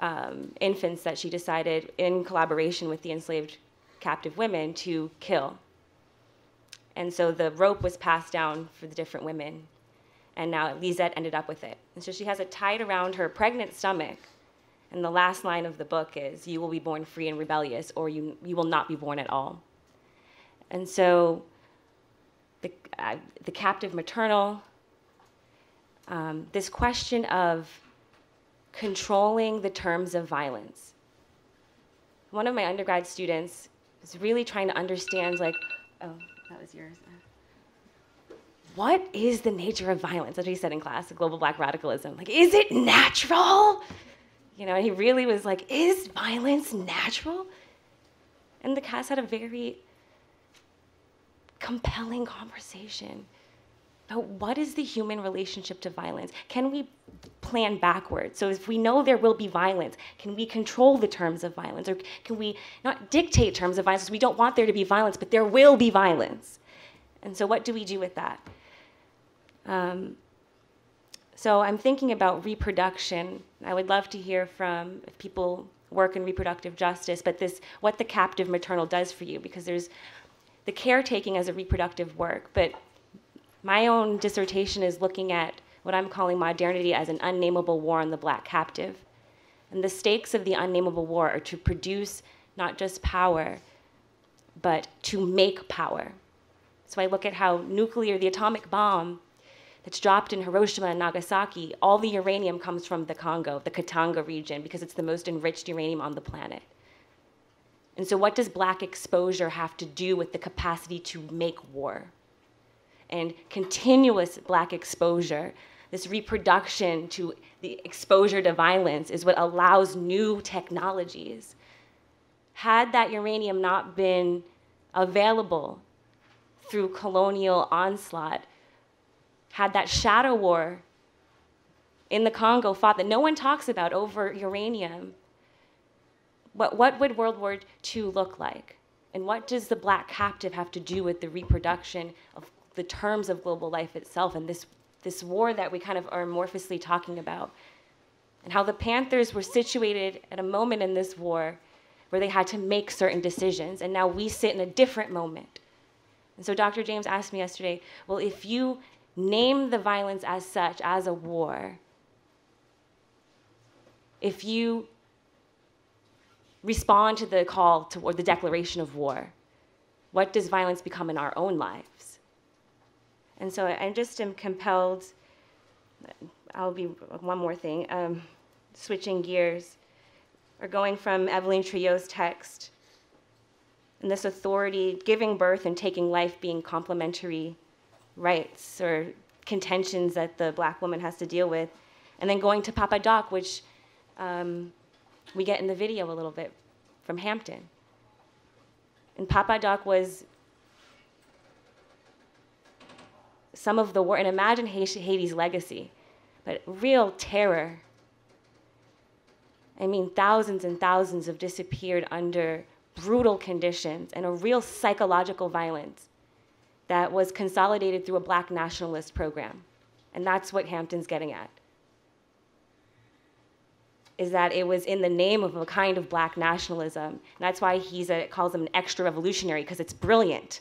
um, infants that she decided, in collaboration with the enslaved captive women, to kill. And so the rope was passed down for the different women. And now Lisette ended up with it. And so she has it tied around her pregnant stomach. And the last line of the book is, You will be born free and rebellious, or you, you will not be born at all. And so the, uh, the captive maternal, um, this question of controlling the terms of violence. One of my undergrad students was really trying to understand, like, oh, that was yours. Uh. What is the nature of violence? That's what he said in class, global black radicalism. Like, is it natural? You know, and he really was like, is violence natural? And the class had a very compelling conversation about what is the human relationship to violence. Can we plan backwards? So if we know there will be violence, can we control the terms of violence? Or can we not dictate terms of violence? We don't want there to be violence, but there will be violence. And so what do we do with that? Um, so I'm thinking about reproduction. I would love to hear from people work in reproductive justice, but this what the captive maternal does for you, because there's the caretaking as a reproductive work, but my own dissertation is looking at what I'm calling modernity as an unnameable war on the black captive. And the stakes of the unnameable war are to produce not just power, but to make power. So I look at how nuclear, the atomic bomb that's dropped in Hiroshima and Nagasaki, all the uranium comes from the Congo, the Katanga region, because it's the most enriched uranium on the planet. And so, what does black exposure have to do with the capacity to make war? And continuous black exposure, this reproduction to the exposure to violence, is what allows new technologies. Had that uranium not been available through colonial onslaught, had that shadow war in the Congo fought that no one talks about over uranium, what, what would World War II look like? And what does the black captive have to do with the reproduction of the terms of global life itself and this, this war that we kind of are amorphously talking about? And how the Panthers were situated at a moment in this war where they had to make certain decisions, and now we sit in a different moment. And so Dr. James asked me yesterday well, if you name the violence as such, as a war, if you respond to the call to, the declaration of war? What does violence become in our own lives? And so I just am compelled, I'll be one more thing, um, switching gears, or going from Evelyne Trouillot's text, and this authority, giving birth and taking life being complementary rights or contentions that the black woman has to deal with, and then going to Papa Doc, which um, we get in the video a little bit from Hampton. And Papa Doc was some of the war, and imagine Haiti's legacy, but real terror. I mean, thousands and thousands have disappeared under brutal conditions and a real psychological violence that was consolidated through a black nationalist program. And that's what Hampton's getting at. Is that it was in the name of a kind of black nationalism. And that's why he calls him an extra revolutionary, because it's brilliant.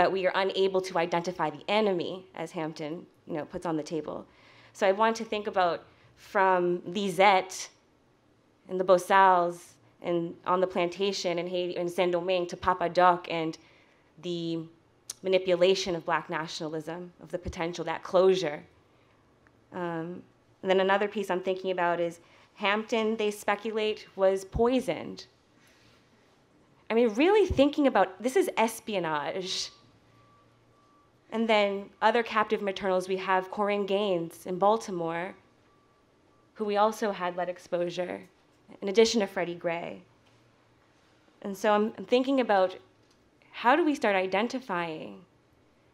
But we are unable to identify the enemy, as Hampton you know, puts on the table. So I want to think about from Lisette and the Bosals and on the plantation in Haiti in Saint Domingue to Papa Doc and the manipulation of black nationalism, of the potential, that closure. Um, and then another piece I'm thinking about is Hampton, they speculate, was poisoned. I mean, really thinking about this is espionage. And then other captive maternals, we have Korryn Gaines in Baltimore, who we also had lead exposure, in addition to Freddie Gray. And so I'm, I'm thinking about how do we start identifying,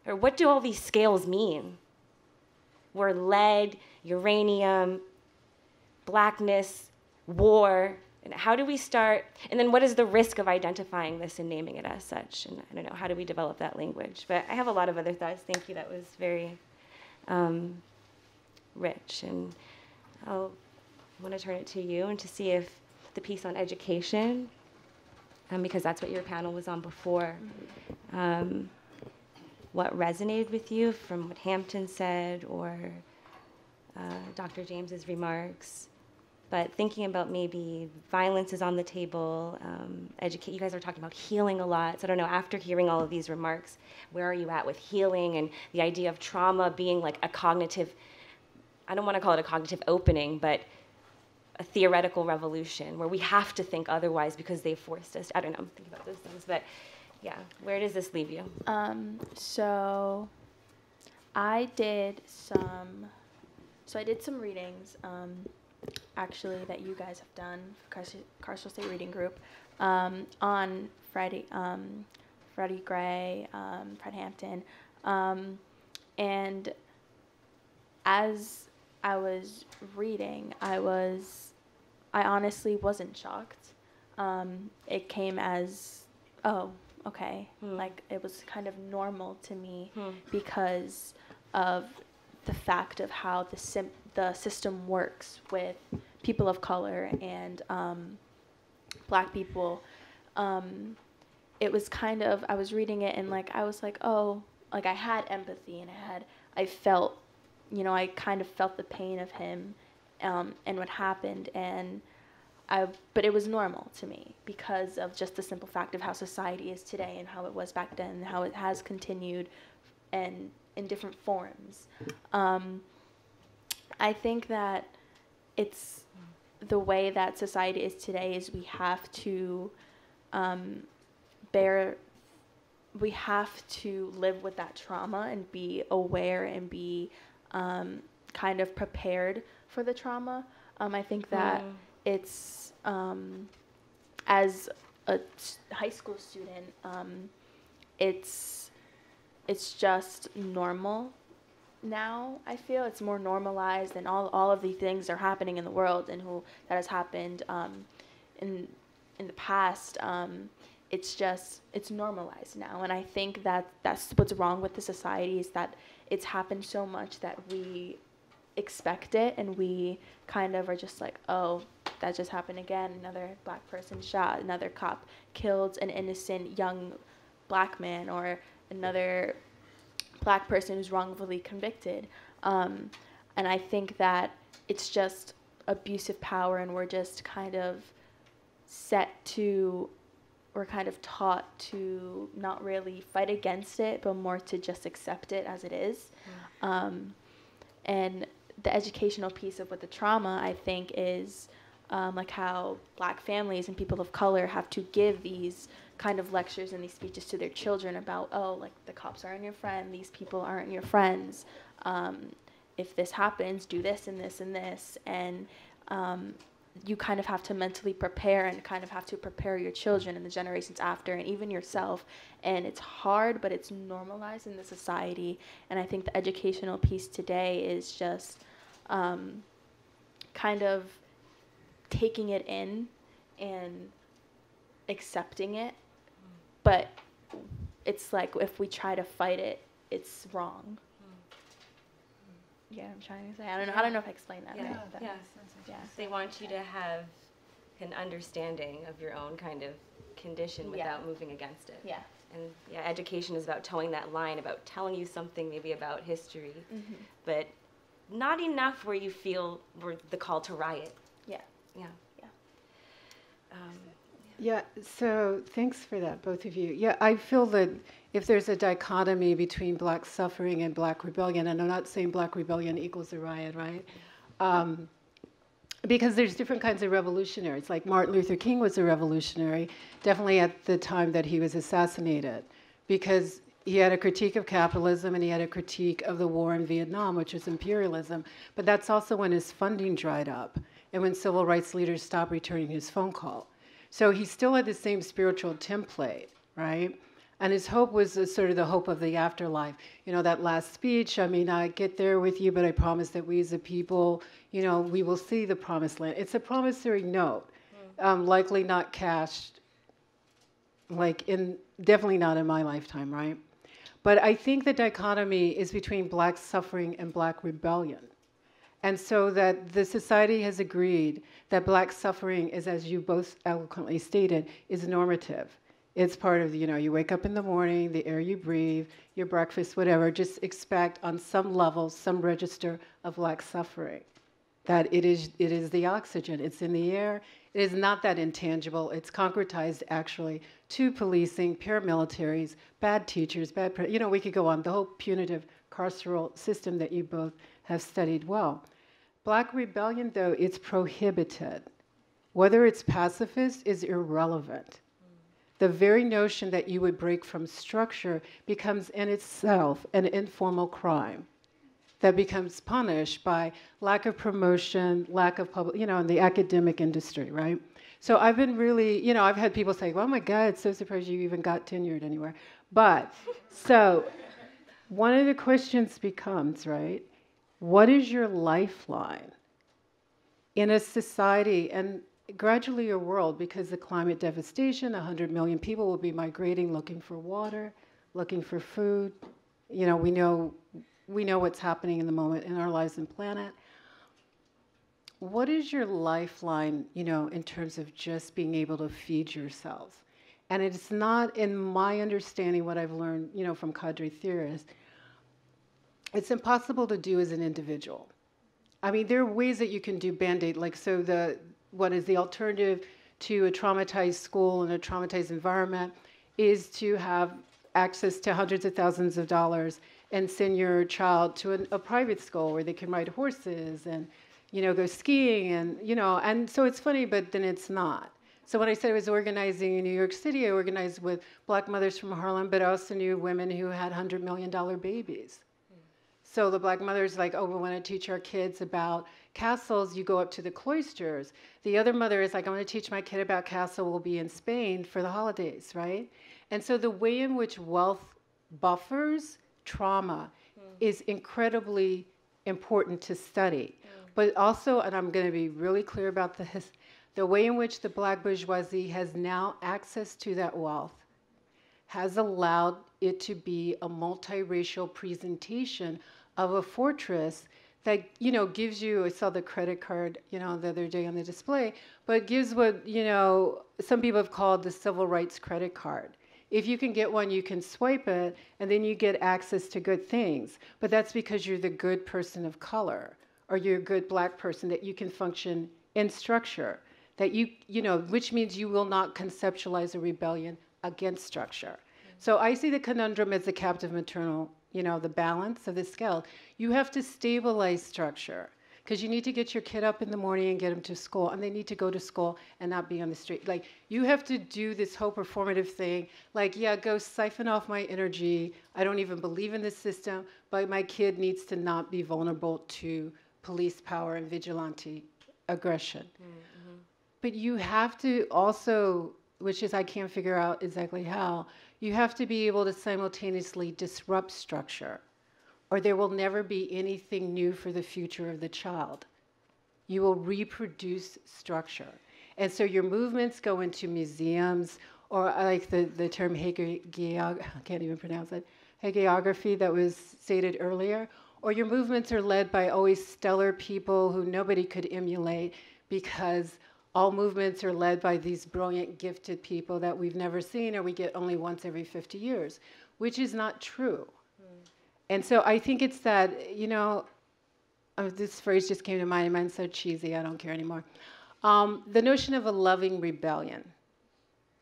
or what do all these scales mean? Where lead, uranium, blackness, war, and how do we start, and then what is the risk of identifying this and naming it as such? And I don't know, how do we develop that language? But I have a lot of other thoughts. Thank you, that was very um, rich. And I'll want to turn it to you and to see if the piece on education um, because that's what your panel was on before. Um, what resonated with you from what Hampton said or uh, Dr. James's remarks? But thinking about maybe violence is on the table, um, educate. You guys are talking about healing a lot. So I don't know. After hearing all of these remarks, where are you at with healing and the idea of trauma being like a cognitive? I don't want to call it a cognitive opening, but a theoretical revolution where we have to think otherwise because they forced us. I don't know. I'm thinking about those things, but yeah, where does this leave you? Um, so I did some. So I did some readings, um, actually, that you guys have done for Carceral State Reading Group um, on Freddie, um, Freddie Gray, um, Fred Hampton, um, and as I was reading, I was, I honestly wasn't shocked. Um, it came as, oh, okay. Hmm. Like it was kind of normal to me hmm. because of the fact of how the sim- the system works with people of color and um, black people. Um, it was kind of I was reading it and like I was like, oh, like I had empathy and I had I felt you know, I kind of felt the pain of him um, and what happened, and I, but it was normal to me because of just the simple fact of how society is today and how it was back then, and how it has continued, and in different forms. Um, I think that it's the way that society is today is we have to um, bear we have to live with that trauma and be aware and be um, kind of prepared for the trauma. Um, I think that mm. it's um, as a high school student, um, it's it's just normal now. I feel it's more normalized, and all all of the things are happening in the world, and who that has happened um, in in the past. Um, it's just it's normalized now, and I think that that's what's wrong with the society is that it's happened so much that we expect it and we kind of are just like, oh, that just happened again. Another black person shot, another cop killed an innocent young black man, or another black person who's wrongfully convicted. Um, and I think that it's just abusive power, and we're just kind of set to we're kind of taught to not really fight against it, but more to just accept it as it is. Mm. Um, and the educational piece of what the trauma, I think, is um, like how black families and people of color have to give these kind of lectures and these speeches to their children about, oh, like the cops aren't your friend, these people aren't your friends. Um, if this happens, do this and this and this. And um, you kind of have to mentally prepare and kind of have to prepare your children and the generations after and even yourself and it's hard but it's normalized in the society and i think the educational piece today is just um, kind of taking it in and accepting it but it's like if we try to fight it it's wrong yeah i'm trying to say i don't know i don't know if i explained that Yeah, right yeah. yeah They want you to have an understanding of your own kind of condition Yeah. without moving against it. yeah And yeah, education is about toeing that line, about telling you something maybe about history, mm-hmm. but not enough where you feel where the call to riot. yeah Yeah. Yeah. Um, Yeah, so thanks for that, both of you. Yeah, I feel that if there's a dichotomy between black suffering and black rebellion, and I'm not saying black rebellion equals a riot, right? Um, because there's different kinds of revolutionaries. Like Martin Luther King was a revolutionary, definitely at the time that he was assassinated, because he had a critique of capitalism and he had a critique of the war in Vietnam, which was imperialism. But that's also when his funding dried up and when civil rights leaders stopped returning his phone call. So he still had the same spiritual template, right? And his hope was sort of the hope of the afterlife. You know, that last speech, I mean, I get there with you, but I promise that we as a people, you know, we will see the promised land. It's a promissory note, um, likely not cashed, like in, definitely not in my lifetime, right? But I think the dichotomy is between black suffering and black rebellion. And so that the society has agreed that black suffering is, as you both eloquently stated, is normative. It's part of, you know, you wake up in the morning, the air you breathe, your breakfast, whatever, just expect on some level, some register of black suffering. That it is, it is the oxygen, it's in the air. It is not that intangible. It's concretized actually to policing, paramilitaries, bad teachers, bad, you know, we could go on, the whole punitive carceral system that you both have studied well. Black rebellion, though, it's prohibited. Whether it's pacifist is irrelevant. The very notion that you would break from structure becomes in itself an informal crime that becomes punished by lack of promotion, lack of public, you know, in the academic industry, right? So I've been really, you know, I've had people say, oh my God, so surprised you even got tenured anywhere. But, so one of the questions becomes, right, what is your lifeline in a society and gradually a world? Because the climate devastation 100 million people will be migrating looking for water looking for food. You know we know we know what's happening in the moment in our lives and planet. What is your lifeline you know in terms of just being able to feed yourselves and it's not in my understanding what i've learned you know from cadre theorists it's impossible to do as an individual. I mean, there are ways that you can do band-aid, like so the what is the alternative to a traumatized school and a traumatized environment is to have access to hundreds of thousands of dollars and send your child to an, a private school where they can ride horses and you know go skiing and you know and so it's funny but then it's not. So when i said i was organizing in new york city i organized with black mothers from harlem but i also knew women who had hundred million dollar babies so the black mother's like, oh, we want to teach our kids about castles. You go up to the cloisters. The other mother is like, I want to teach my kid about castle. We'll be in Spain for the holidays, right? And so the way in which wealth buffers trauma hmm. is incredibly important to study. Hmm. But also, and I'm going to be really clear about this, the way in which the black bourgeoisie has now access to that wealth has allowed it to be a multiracial presentation of a fortress that you know gives you i saw the credit card you know the other day on the display but gives what you know some people have called the civil rights credit card. If you can get one you can swipe it and then you get access to good things. But that's because you're the good person of color or you're a good black person that you can function in structure that you you know which means you will not conceptualize a rebellion against structure. So I see the conundrum as the captive maternal, you know, the balance of the scale. You have to stabilize structure because you need to get your kid up in the morning and get them to school, and they need to go to school and not be on the street. Like you have to do this whole performative thing. Like, yeah, go siphon off my energy. I don't even believe in this system, but my kid needs to not be vulnerable to police power and vigilante aggression. Mm, mm-hmm. but you have to also, which is I can't figure out exactly how, you have to be able to simultaneously disrupt structure, or there will never be anything new for the future of the child. You will reproduce structure. And so your movements go into museums, or I like the, the term hagiog, I can't even pronounce it, hagiography that was stated earlier, or your movements are led by always stellar people who nobody could emulate because all movements are led by these brilliant, gifted people that we've never seen or we get only once every 50 years, which is not true. Mm. And so I think it's that, you know, oh, this phrase just came to mind, mine's so cheesy, I don't care anymore. Um, the notion of a loving rebellion.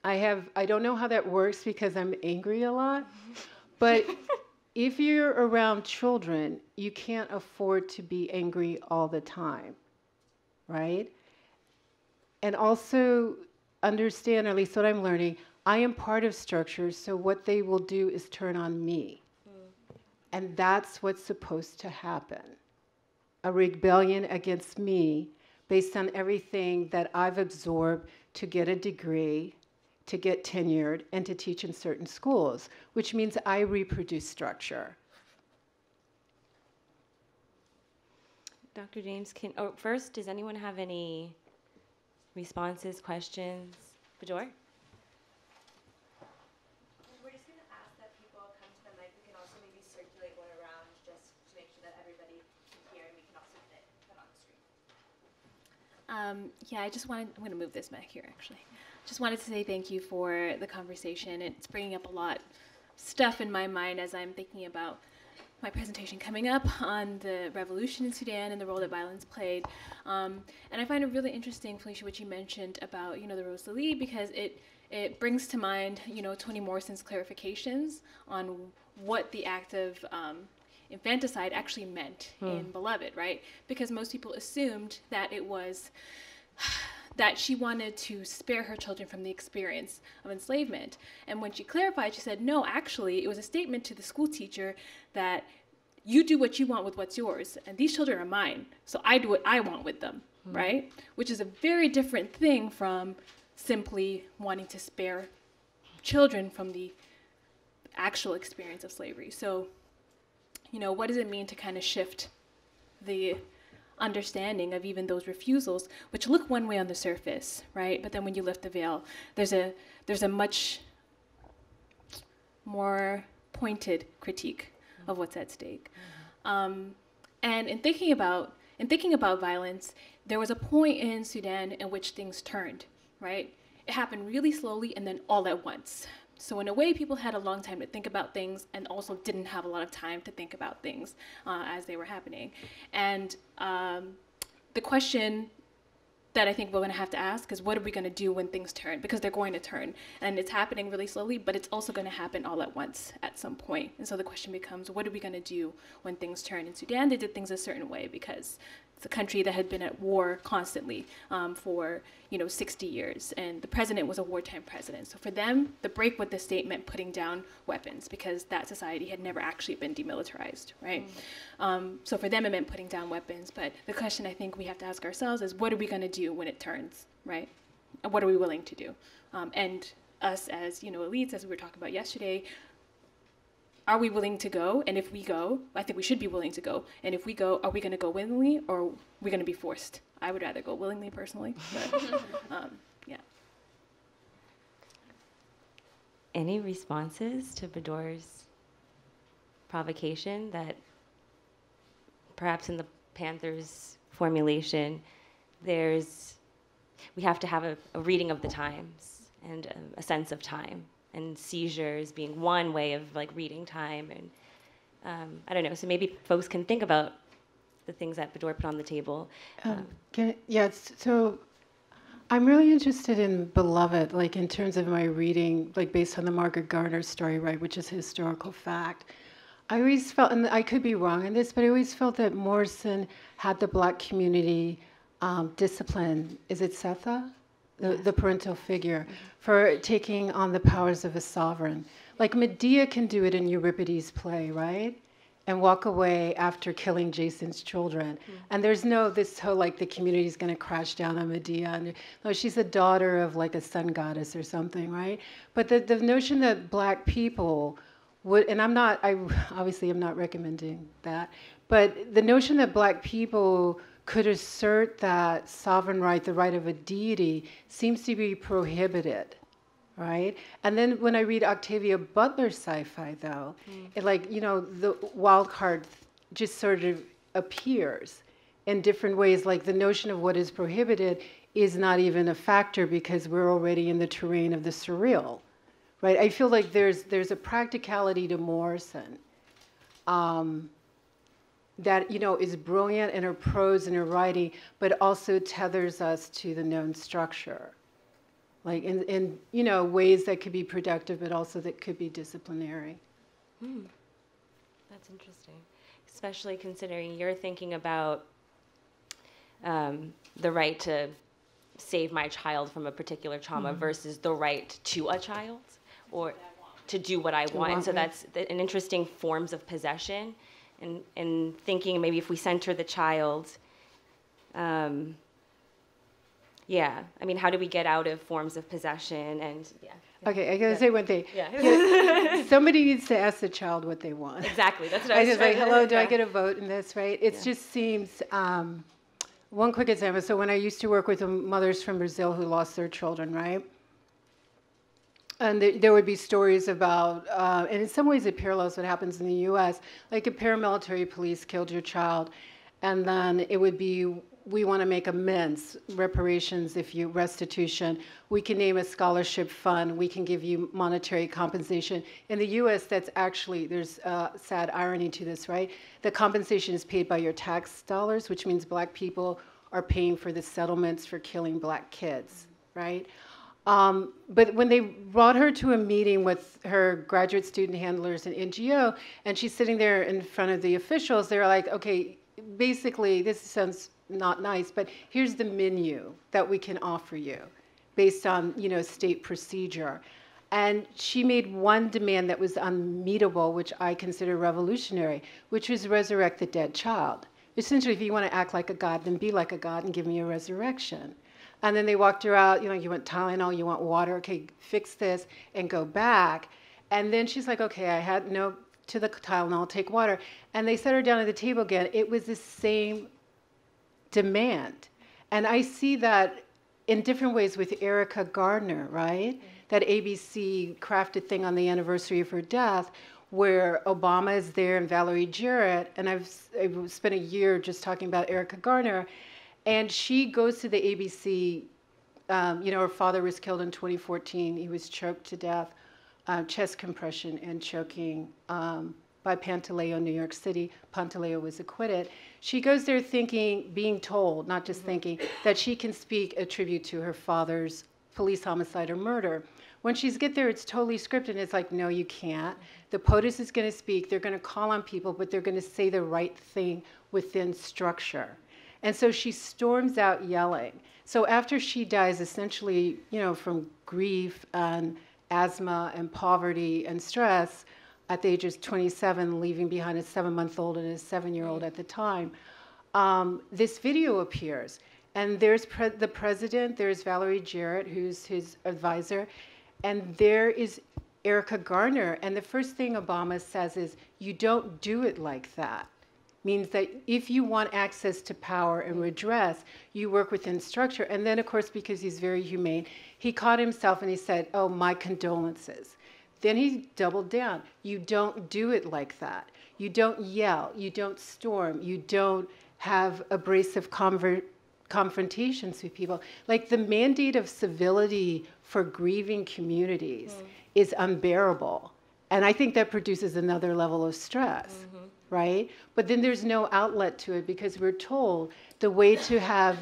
I have, I don't know how that works because I'm angry a lot, *laughs* but if you're around children, you can't afford to be angry all the time, right? And also understand, at least what I'm learning, I am part of structures, so what they will do is turn on me. Mm. And that's what's supposed to happen. A rebellion against me based on everything that I've absorbed to get a degree to get tenured and to teach in certain schools, which means I reproduce structure. Dr. James, can oh, first, does anyone have any responses, questions? Bajor? We're just going to ask that people come to the mic. We can also maybe circulate one around just to make sure that everybody can hear, and we can also put it on the screen. Um, yeah, I just wanted, I'm going to move this back here actually just wanted to say thank you for the conversation. It's bringing up a lot stuff in my mind as I'm thinking about my presentation coming up on the revolution in Sudan and the role that violence played. Um, and I find it really interesting, Felicia, what you mentioned about, you know, the Rosalie, because it, it brings to mind, you know, Toni Morrison's clarifications on what the act of um, infanticide actually meant hmm. in Beloved, right? Because most people assumed that it was that she wanted to spare her children from the experience of enslavement. And when she clarified, she said, no, actually, it was a statement to the school teacher that you do what you want with what's yours, and these children are mine, so I do what I want with them, mm-hmm. right? Which is a very different thing from simply wanting to spare children from the actual experience of slavery. So, you know, what does it mean to kind of shift the understanding of even those refusals, which look one way on the surface, right? But then when you lift the veil, there's a there's a much more pointed critique of what's at stake. Um, and in thinking about in thinking about violence, there was a point in Sudan in which things turned, right? It happened really slowly and then all at once. So in a way, people had a long time to think about things and also didn't have a lot of time to think about things uh, as they were happening. And um, the question that I think we're going to have to ask is what are we going to do when things turn? Because they're going to turn. And it's happening really slowly, but it's also going to happen all at once at some point. And so the question becomes what are we going to do when things turn? In Sudan, they did things a certain way because a country that had been at war constantly um, for you know 60 years, and the president was a wartime president. So for them, the break with the state meant putting down weapons because that society had never actually been demilitarized, right? Mm. Um, so for them, it meant putting down weapons. But the question I think we have to ask ourselves is, what are we going to do when it turns, right? And what are we willing to do? Um, and us as you know elites, as we were talking about yesterday, are we willing to go? And if we go, I think we should be willing to go. And if we go, are we going to go willingly or are we going to be forced? I would rather go willingly personally, but *laughs* um, yeah. Any responses to Bajor's provocation that perhaps in the Panthers formulation, there's we have to have a, a reading of the times and a, a sense of time and seizures being one way of like reading time and um, I don't know. So maybe folks can think about the things that Bajor put on the table. Um, um, can, yes. So I'm really interested in Beloved, like in terms of my reading, like based on the Margaret Garner story, right, which is historical fact. I always felt, and I could be wrong in this, but I always felt that Morrison had the black community um, discipline. Is it Sethe? The, the parental figure, for taking on the powers of a sovereign. Like Medea can do it in Euripides' play, right? and walk away after killing Jason's children. Mm. And there's no this whole like the community is going to crash down on Medea. And, no, she's the daughter of like a sun goddess or something, right? But the, the notion that black people would, and I'm not, I obviously I'm not recommending that, but the notion that black people could assert that sovereign right, the right of a deity, seems to be prohibited right? And then when I read Octavia Butler's sci-fi, though, mm. it like you know the wild card just sort of appears in different ways. Like the notion of what is prohibited is not even a factor because we're already in the terrain of the surreal, right? I feel like there's there's a practicality to Morrison. Um, that you know is brilliant in her prose and her writing, but also tethers us to the known structure like in, in you know ways that could be productive but also that could be disciplinary hmm. that's interesting especially considering you're thinking about um, the right to save my child from a particular trauma mm-hmm. versus the right to a child or to do what I want. want. And so that's an interesting forms of possession and, and thinking maybe if we center the child, um, yeah. I mean, how do we get out of forms of possession and yeah. Okay, I gotta yeah. say one thing. Yeah. Somebody needs to ask the child what they want. Exactly. That's what I, I was like, hello, do yeah. I get a vote in this, right? It just seems. Um, one quick example. So when I used to work with mothers from Brazil who lost their children, right? And there, there would be stories about, uh, and in some ways it parallels what happens in the U.S. Like a paramilitary police killed your child, and then it would be we want to make amends, reparations, if you restitution. We can name a scholarship fund. We can give you monetary compensation. In the U.S., that's actually there's a sad irony to this, right? The compensation is paid by your tax dollars, which means black people are paying for the settlements for killing black kids, right? Um, but when they brought her to a meeting with her graduate student handlers and NGO, and she's sitting there in front of the officials, they're like, okay, basically, this sounds not nice, but here's the menu that we can offer you based on, you know, state procedure. And she made one demand that was unmeetable, which I consider revolutionary, which was resurrect the dead child. Essentially, if you want to act like a god, then be like a god and give me a resurrection. And then they walked her out, you know, you want Tylenol, you want water, okay, fix this and go back. And then she's like, okay, I had no to the Tylenol, take water. And they set her down at the table again. It was the same demand. And I see that in different ways with Erica Garner, right? Mm-hmm. That ABC crafted thing on the anniversary of her death, where Obama is there and Valerie Jarrett, and I've, I've spent a year just talking about Erica Garner, and she goes to the ABC. Um, you know, her father was killed in 2014. He was choked to death, uh, chest compression and choking. Um, by Pantaleo, New York City. Pantaleo was acquitted. She goes there thinking, being told, not just mm-hmm. thinking, that she can speak a tribute to her father's police homicide or murder. When she's get there, it's totally scripted. And it's like, no, you can't. The POTUS is going to speak. They're going to call on people, but they're going to say the right thing within structure. And so she storms out yelling. So after she dies, essentially, you know, from grief and asthma and poverty and stress, at the age of 27, leaving behind a seven month old and a seven year old at the time, um, this video appears. And there's pre- the president, there's Valerie Jarrett, who's his advisor, and there is Erica Garner. And the first thing Obama says is, You don't do it like that. Means that if you want access to power and redress, you work within structure. And then, of course, because he's very humane, he caught himself and he said, Oh, my condolences. Then he doubled down. You don't do it like that. You don't yell. You don't storm. You don't have abrasive conver- confrontations with people. Like the mandate of civility for grieving communities mm. is unbearable. And I think that produces another level of stress, mm-hmm. Right? But then there's no outlet to it because we're told the way to have,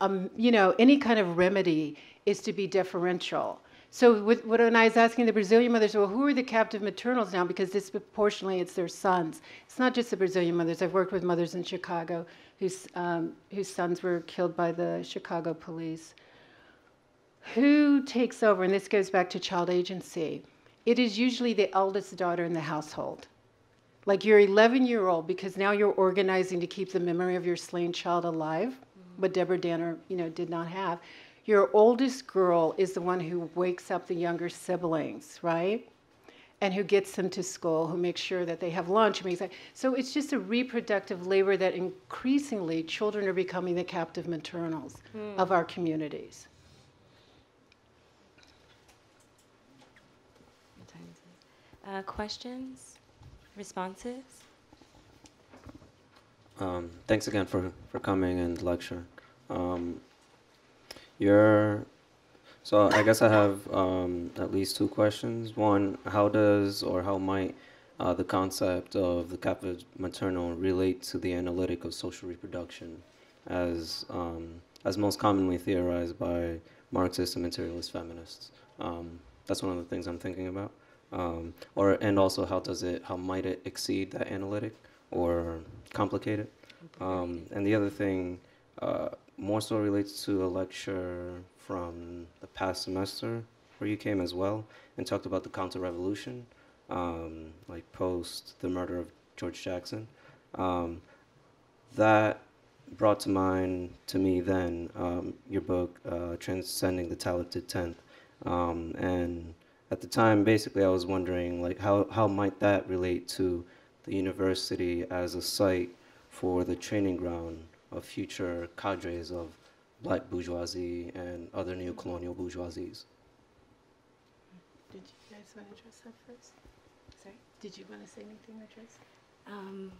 um, you know, any kind of remedy is to be deferential so with, when I was asking the Brazilian mothers, well, who are the captive maternals now? Because disproportionately it's their sons. It's not just the Brazilian mothers. I've worked with mothers in Chicago whose, um, whose sons were killed by the Chicago police. Who takes over? And this goes back to child agency. It is usually the eldest daughter in the household. Like your 11 year old, because now you're organizing to keep the memory of your slain child alive, what Deborah Danner, you know, did not have. Your oldest girl is the one who wakes up the younger siblings, right? And who gets them to school, who makes sure that they have lunch. Makes that. So it's just a reproductive labor that increasingly children are becoming the captive maternals of our communities. Uh, questions? Responses? Um, thanks again for, for coming and lecture. Um, you're, so I guess I have um, at least two questions. One, how does or how might uh, the concept of the captive maternal relate to the analytic of social reproduction as, um, as most commonly theorized by Marxist and materialist feminists? Um, that's one of the things I'm thinking about. Um, or and also how does it how might it exceed that analytic or complicate it? Um, and the other thing uh, more so relates to a lecture from the past semester where you came as well and talked about the counter revolution, um, like post the murder of George Jackson. Um, that brought to mind to me then um, your book uh, transcending the talented 10th um, and at the time, basically, I was wondering, like, how, how might that relate to the university as a site for the training ground of future cadres of black bourgeoisie and other neo-colonial bourgeoisies? Did you guys want to address that first? Sorry? Did you want to say anything, address? Um,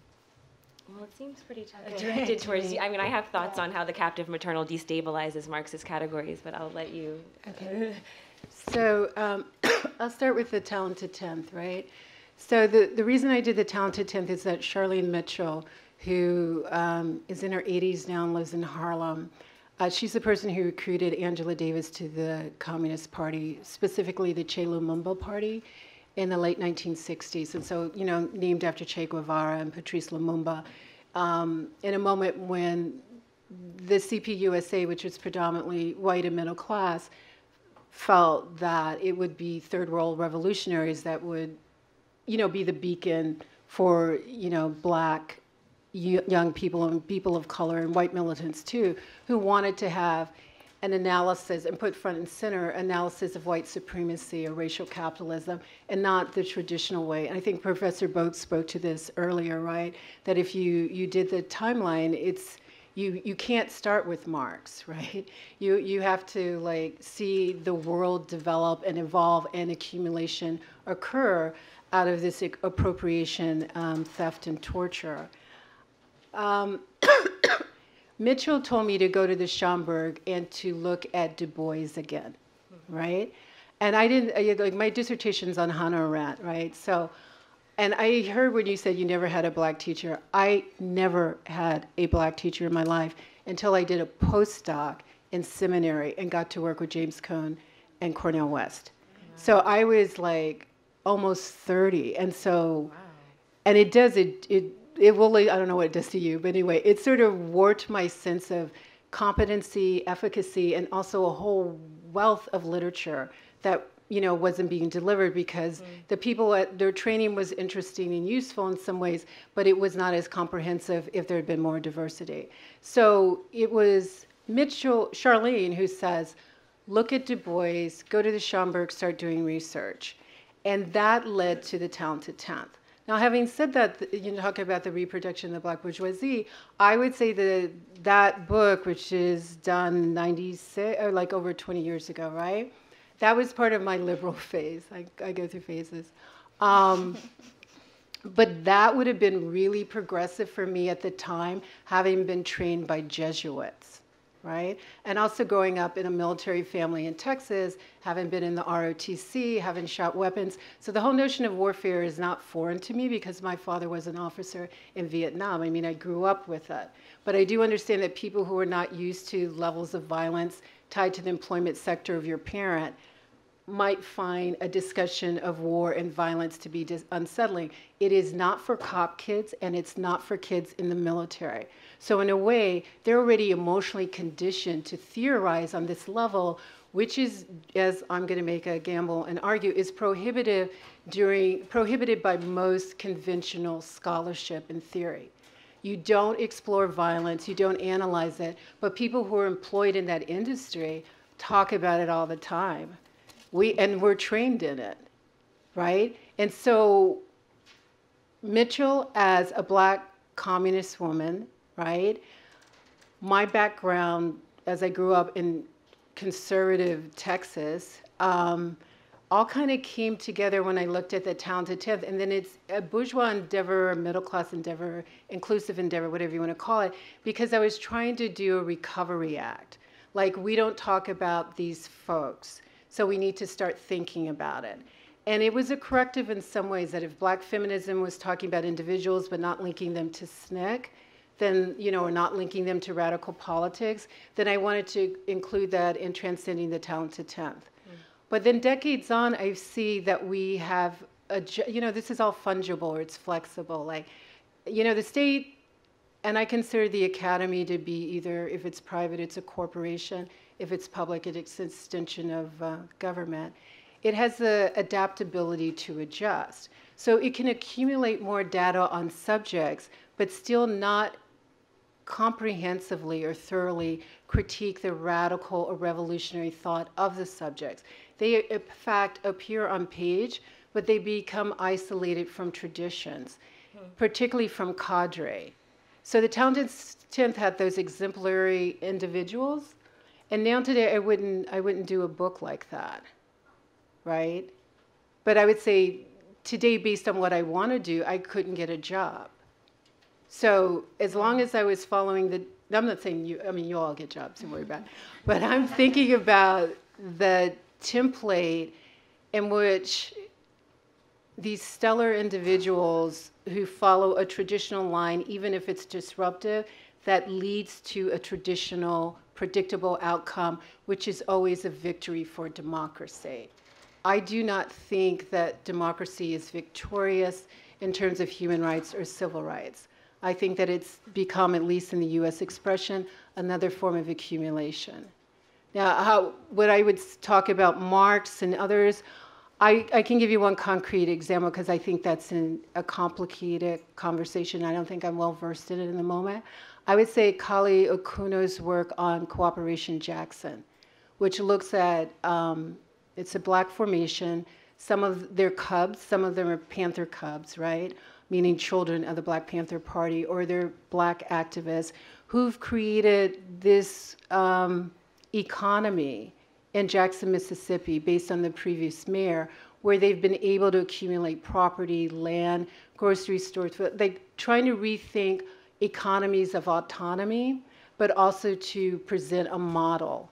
well, it seems pretty t- Okay. directed towards you. I mean, I have thoughts on how the captive maternal destabilizes Marxist categories, but I'll let you. Okay. So um, *coughs* I'll start with the talented 10th, right? So the, the reason I did the talented 10th is that Charlene Mitchell, who um, is in her 80s now and lives in Harlem, uh, she's the person who recruited Angela Davis to the Communist Party, specifically the Che Lumumba Party in the late 1960s. And so, you know, named after Che Guevara and Patrice Lumumba, um, in a moment when the CPUSA, which was predominantly white and middle class, felt that it would be third world revolutionaries that would, you know, be the beacon for, you know, black young people and people of color and white militants too, who wanted to have an analysis and put front and center analysis of white supremacy or racial capitalism and not the traditional way. And I think Professor Boat spoke to this earlier, right? That if you, you did the timeline, it's you you can't start with Marx, *laughs* right? You you have to like see the world develop and evolve and accumulation occur out of this appropriation, um, theft, and torture. Um, *coughs* Mitchell told me to go to the Schomburg and to look at Du Bois again, right? And I didn't like my dissertation's on Hannah Arendt, right? So and I heard when you said you never had a black teacher. I never had a black teacher in my life until I did a postdoc in seminary and got to work with James Cone and Cornel West. So I was like almost 30. And so, and it does, it, it, it will, I don't know what it does to you, but anyway, it sort of warped my sense of competency, efficacy, and also a whole wealth of literature that you know wasn't being delivered because mm. the people at their training was interesting and useful in some ways but it was not as comprehensive if there had been more diversity. So it was mitchell charlene who says look at du bois go to the schomburg start doing research. And that led to the talented 10th now having said that th- you talk about the reproduction of the black bourgeoisie i would say that that book which is done 96 or like over 20 years ago right that was part of my liberal *laughs* phase. I, I go through phases. Um, but that would have been really progressive for me at the time, having been trained by Jesuits, right? And also growing up in a military family in Texas, having been in the ROTC, having shot weapons. So the whole notion of warfare is not foreign to me because my father was an officer in Vietnam. I mean, I grew up with that. But I do understand that people who are not used to levels of violence tied to the employment sector of your parent might find a discussion of war and violence to be unsettling. It is not for cop kids and it's not for kids in the military. So, in a way, they're already emotionally conditioned to theorize on this level which is, as I'm going to make a gamble and argue, is prohibitive during prohibited by most conventional scholarship and theory. You don't explore violence, you don't analyze it, but people who are employed in that industry talk about it all the time. We and we're trained in it, right? And so Mitchell, as a black communist woman, right? My background, as I grew up in conservative Texas, um, all kind of came together when I looked at the talented 10th. And then it's a bourgeois endeavor, middle class endeavor, inclusive endeavor, whatever you want to call it, because I was trying to do a recovery act. Like, we don't talk about these folks, so we need to start thinking about it. And it was a corrective in some ways that if black feminism was talking about individuals but not linking them to SNCC, then, you know, or not linking them to radical politics, then I wanted to include that in transcending the talented 10th. But then decades on, I see that we have, a, you know, this is all fungible or it's flexible. Like, you know, the state, and I consider the academy to be either, if it's private, it's a corporation. If it's public, it's an extension of uh, government. It has the adaptability to adjust. So it can accumulate more data on subjects, but still not comprehensively or thoroughly critique the radical or revolutionary thought of the subjects. They, in fact, appear on page, but they become isolated from traditions, hmm. particularly from cadre. So the Talented 10th had those exemplary individuals, and now today I wouldn't, I wouldn't do a book like that, right? But I would say today, based on what I want to do, I couldn't get a job. So as long as I was following the, I'm not saying you, I mean, you all get jobs, don't worry about it. *laughs* But I'm thinking about the template in which these stellar individuals who follow a traditional line, even if it's disruptive, that leads to a traditional, predictable outcome, which is always a victory for democracy. I do not think that democracy is victorious in terms of human rights or civil rights. I think that it's become, at least in the US expression, another form of accumulation. Now, how, what I would talk about Marx and others, I, I can give you one concrete example because I think that's in a complicated conversation. I don't think I'm well versed in it in the moment. I would say Kali Akuno's work on Cooperation Jackson, which looks at um, it's a black formation. Some of their cubs, some of them are panther cubs, right? Meaning children of the Black Panther Party, or they're black activists who've created this um, economy in Jackson, Mississippi, based on the previous mayor, where they've been able to accumulate property, land, grocery stores, like trying to rethink economies of autonomy, but also to present a model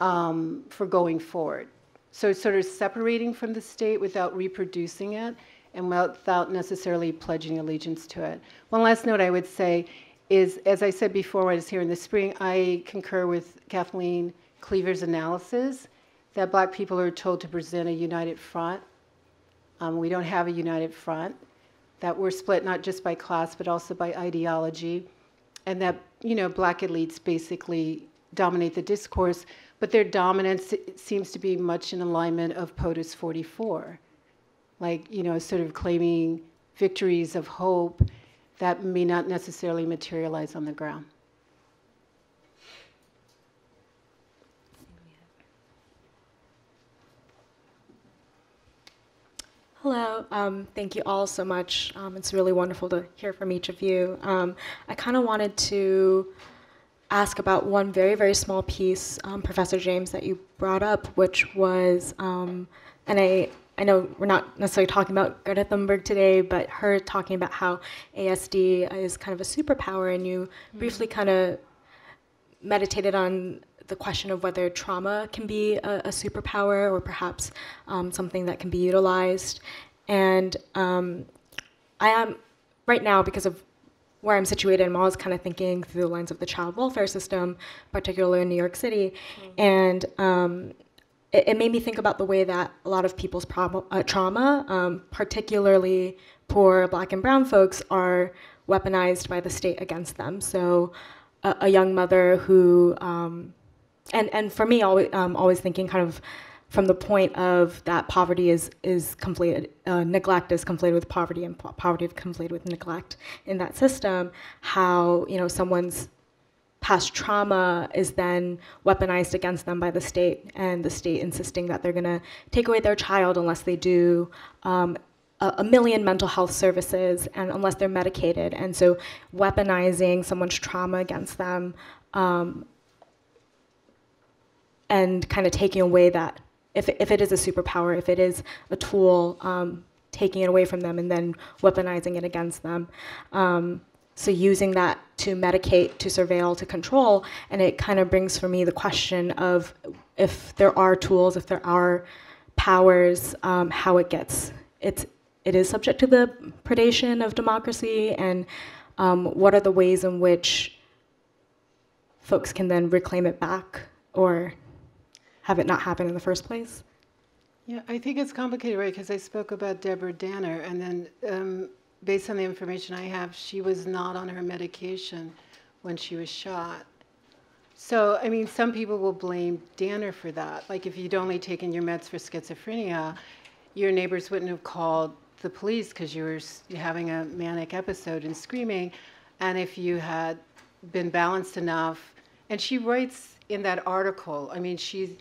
um, for going forward. So sort of separating from the state without reproducing it and without necessarily pledging allegiance to it. One last note I would say is, as I said before when I was here in the spring, I concur with Kathleen Cleaver's analysis that black people are told to present a united front. Um, we don't have a united front, that we're split not just by class, but also by ideology, and that, you know, black elites basically dominate the discourse, but their dominance seems to be much in alignment of POTUS 44. Like, you know, sort of claiming victories of hope that may not necessarily materialize on the ground. Hello, um, thank you all so much. Um, it's really wonderful to hear from each of you. Um, I kind of wanted to ask about one very, very small piece, um, Professor James, that you brought up, which was, um, and I, I know we're not necessarily talking about Greta Thunberg today, but her talking about how ASD is kind of a superpower, and you mm-hmm. briefly kind of meditated on the question of whether trauma can be a, a superpower or perhaps um, something that can be utilized. And um, I am right now because of where I'm situated, I'm always kind of thinking through the lens of the child welfare system, particularly in New York City, mm-hmm. and um, it, it, made me think about the way that a lot of people's prob- uh, trauma, um, particularly poor black and brown folks, are weaponized by the state against them. So, a, a young mother who um, and and for me, always um, always thinking kind of from the point of that poverty is is conflated, uh, neglect is conflated with poverty, and po- poverty is conflated with neglect in that system. How you know someone's past trauma is then weaponized against them by the state, and the state insisting that they're going to take away their child unless they do um, a, a million mental health services and unless they're medicated. And so, weaponizing someone's trauma against them um, and kind of taking away that, if, if it is a superpower, if it is a tool, um, taking it away from them and then weaponizing it against them. Um, so using that to medicate, to surveil, to control, and it kind of brings for me the question of if there are tools, if there are powers, um, how it gets it's it is subject to the predation of democracy, and um, what are the ways in which folks can then reclaim it back or have it not happen in the first place? Yeah, I think it's complicated, right? Because I spoke about Deborah Danner, and then um, based on the information I have, she was not on her medication when she was shot. So, I mean, some people will blame Danner for that. Like, if you'd only taken your meds for schizophrenia, your neighbors wouldn't have called the police because you were having a manic episode and screaming. And if you had been balanced enough, and she writes in that article, I mean, she,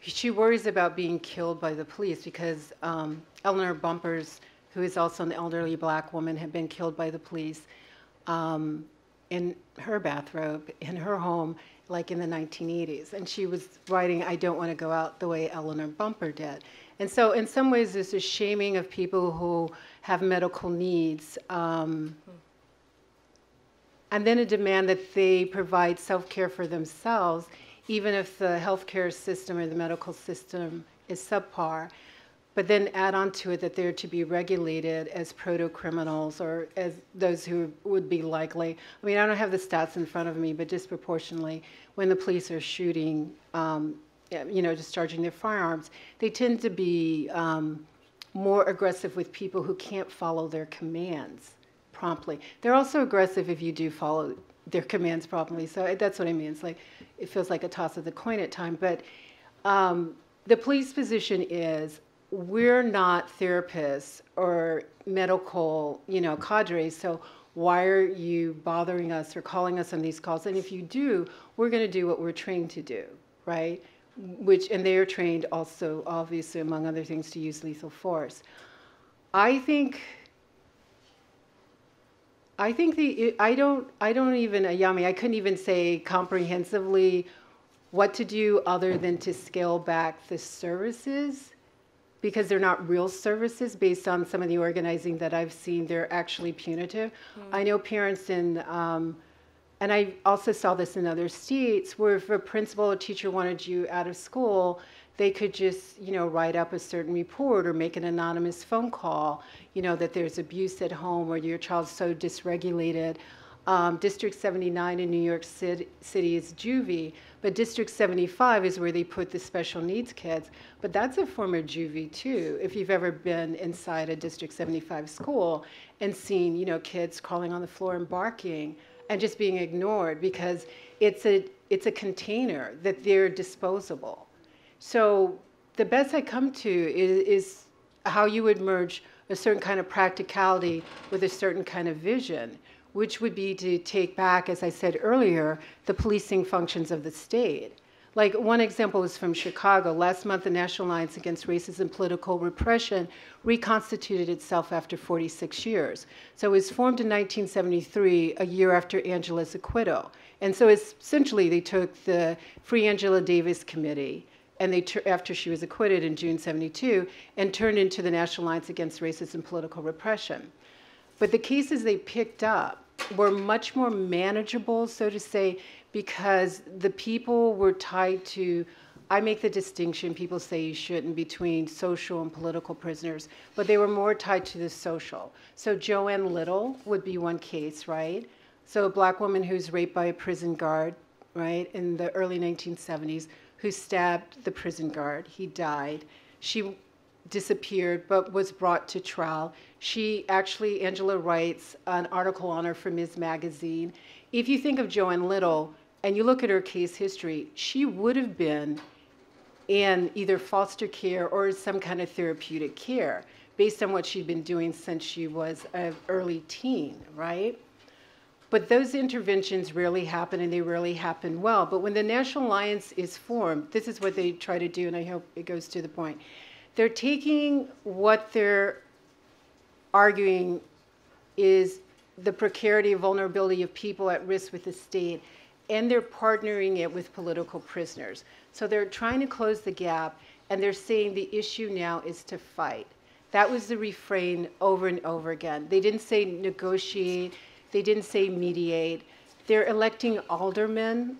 she worries about being killed by the police because um, Eleanor Bumpurs who is also an elderly black woman, had been killed by the police um, in her bathrobe in her home, like in the 1980s. And she was writing, I don't want to go out the way Eleanor Bumper did. And so, in some ways, this is shaming of people who have medical needs. Um, and then a demand that they provide self care for themselves, even if the healthcare system or the medical system is subpar but then add on to it that they're to be regulated as proto criminals or as those who would be likely. I mean, I don't have the stats in front of me, but disproportionately, when the police are shooting, um, you know, discharging their firearms, they tend to be um, more aggressive with people who can't follow their commands promptly. They're also aggressive if you do follow their commands promptly. So that's what I mean. It's like it feels like a toss of the coin at time, but. Um, the police position is we're not therapists or medical, you know, cadres, so why are you bothering us or calling us on these calls? And if you do, we're going to do what we're trained to do, right? Which, and they are trained also, obviously, among other things, to use lethal force. I think. I think the I don't I don't even uh, Ayami I couldn't even say comprehensively what to do other than to scale back the services because they're not real services based on some of the organizing that I've seen, they're actually punitive. Mm. I know parents in, um, and I also saw this in other states, where if a principal or teacher wanted you out of school, they could just, you know, write up a certain report or make an anonymous phone call, you know, that there's abuse at home or your child's so dysregulated. Um, District 79 in New York City, City is juvie, but District 75 is where they put the special needs kids. But that's a former juvie too. If you've ever been inside a District 75 school and seen, you know, kids crawling on the floor and barking and just being ignored because it's a it's a container that they're disposable. So the best I come to is, is how you would merge a certain kind of practicality with a certain kind of vision which would be to take back, as I said earlier, the policing functions of the state. Like one example is from Chicago. Last month, the National Alliance Against Racism and Political Repression reconstituted itself after 46 years. So it was formed in 1973, a year after Angela's acquittal. And so essentially, they took the Free Angela Davis Committee, and they after she was acquitted in June 72, and turned into the National Alliance Against Racism and Political Repression. But the cases they picked up were much more manageable, so to say, because the people were tied to. I make the distinction, people say you shouldn't, between social and political prisoners, but they were more tied to the social. So Joan Little would be one case, right? So a black woman who's raped by a prison guard, right, in the early 1970s, who stabbed the prison guard. He died. She disappeared but was brought to trial. She actually, Angela writes an article on her for Ms. Magazine. If you think of Joan Little, and you look at her case history, she would have been in either foster care or some kind of therapeutic care based on what she'd been doing since she was an early teen, right? But those interventions rarely happen and they rarely happen well. But when the National Alliance is formed, this is what they try to do, and I hope it goes to the point. They're taking what they're arguing is the precarity vulnerability of people at risk with the state, and they're partnering it with political prisoners. So they're trying to close the gap, and they're saying the issue now is to fight. That was the refrain over and over again. They didn't say negotiate, they didn't say mediate. They're electing aldermen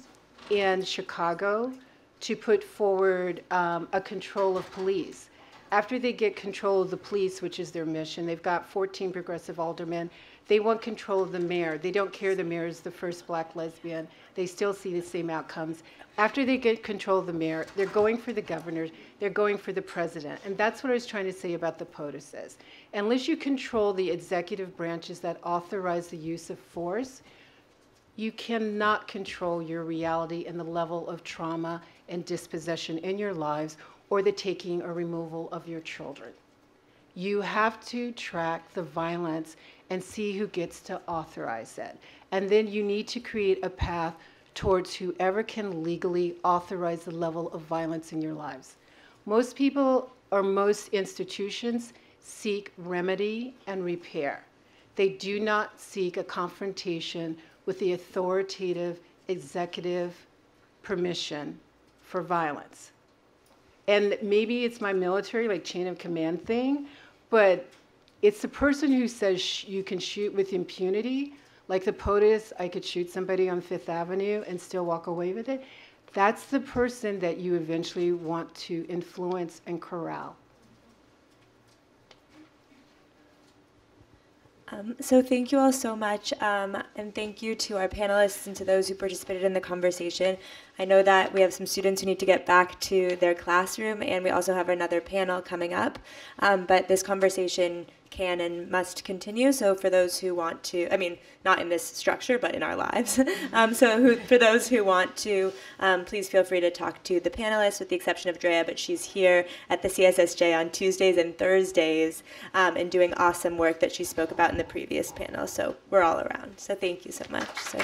in Chicago to put forward um, a control of police. After they get control of the police, which is their mission, they've got 14 progressive aldermen. They want control of the mayor. They don't care the mayor is the first black lesbian. They still see the same outcomes. After they get control of the mayor, they're going for the governor, they're going for the president. And that's what I was trying to say about the POTUSes. Unless you control the executive branches that authorize the use of force, you cannot control your reality and the level of trauma and dispossession in your lives or the taking or removal of your children. You have to track the violence and see who gets to authorize it. And then you need to create a path towards whoever can legally authorize the level of violence in your lives. Most people or most institutions seek remedy and repair. They do not seek a confrontation with the authoritative executive permission for violence. And maybe it's my military, like chain of command thing, but it's the person who says you can shoot with impunity, like the POTUS, I could shoot somebody on Fifth Avenue and still walk away with it. That's the person that you eventually want to influence and corral. Um, so thank you all so much, um, and thank you to our panelists and to those who participated in the conversation. I know that we have some students who need to get back to their classroom, and we also have another panel coming up. Um, but this conversation can and must continue. So for those who want to, I mean, not in this structure, but in our lives. *laughs* um, so who, for those who want to, um, please feel free to talk to the panelists, with the exception of Drea, but she's here at the CSSJ on Tuesdays and Thursdays um, and doing awesome work that she spoke about in the previous panel. So we're all around. So thank you so much. So.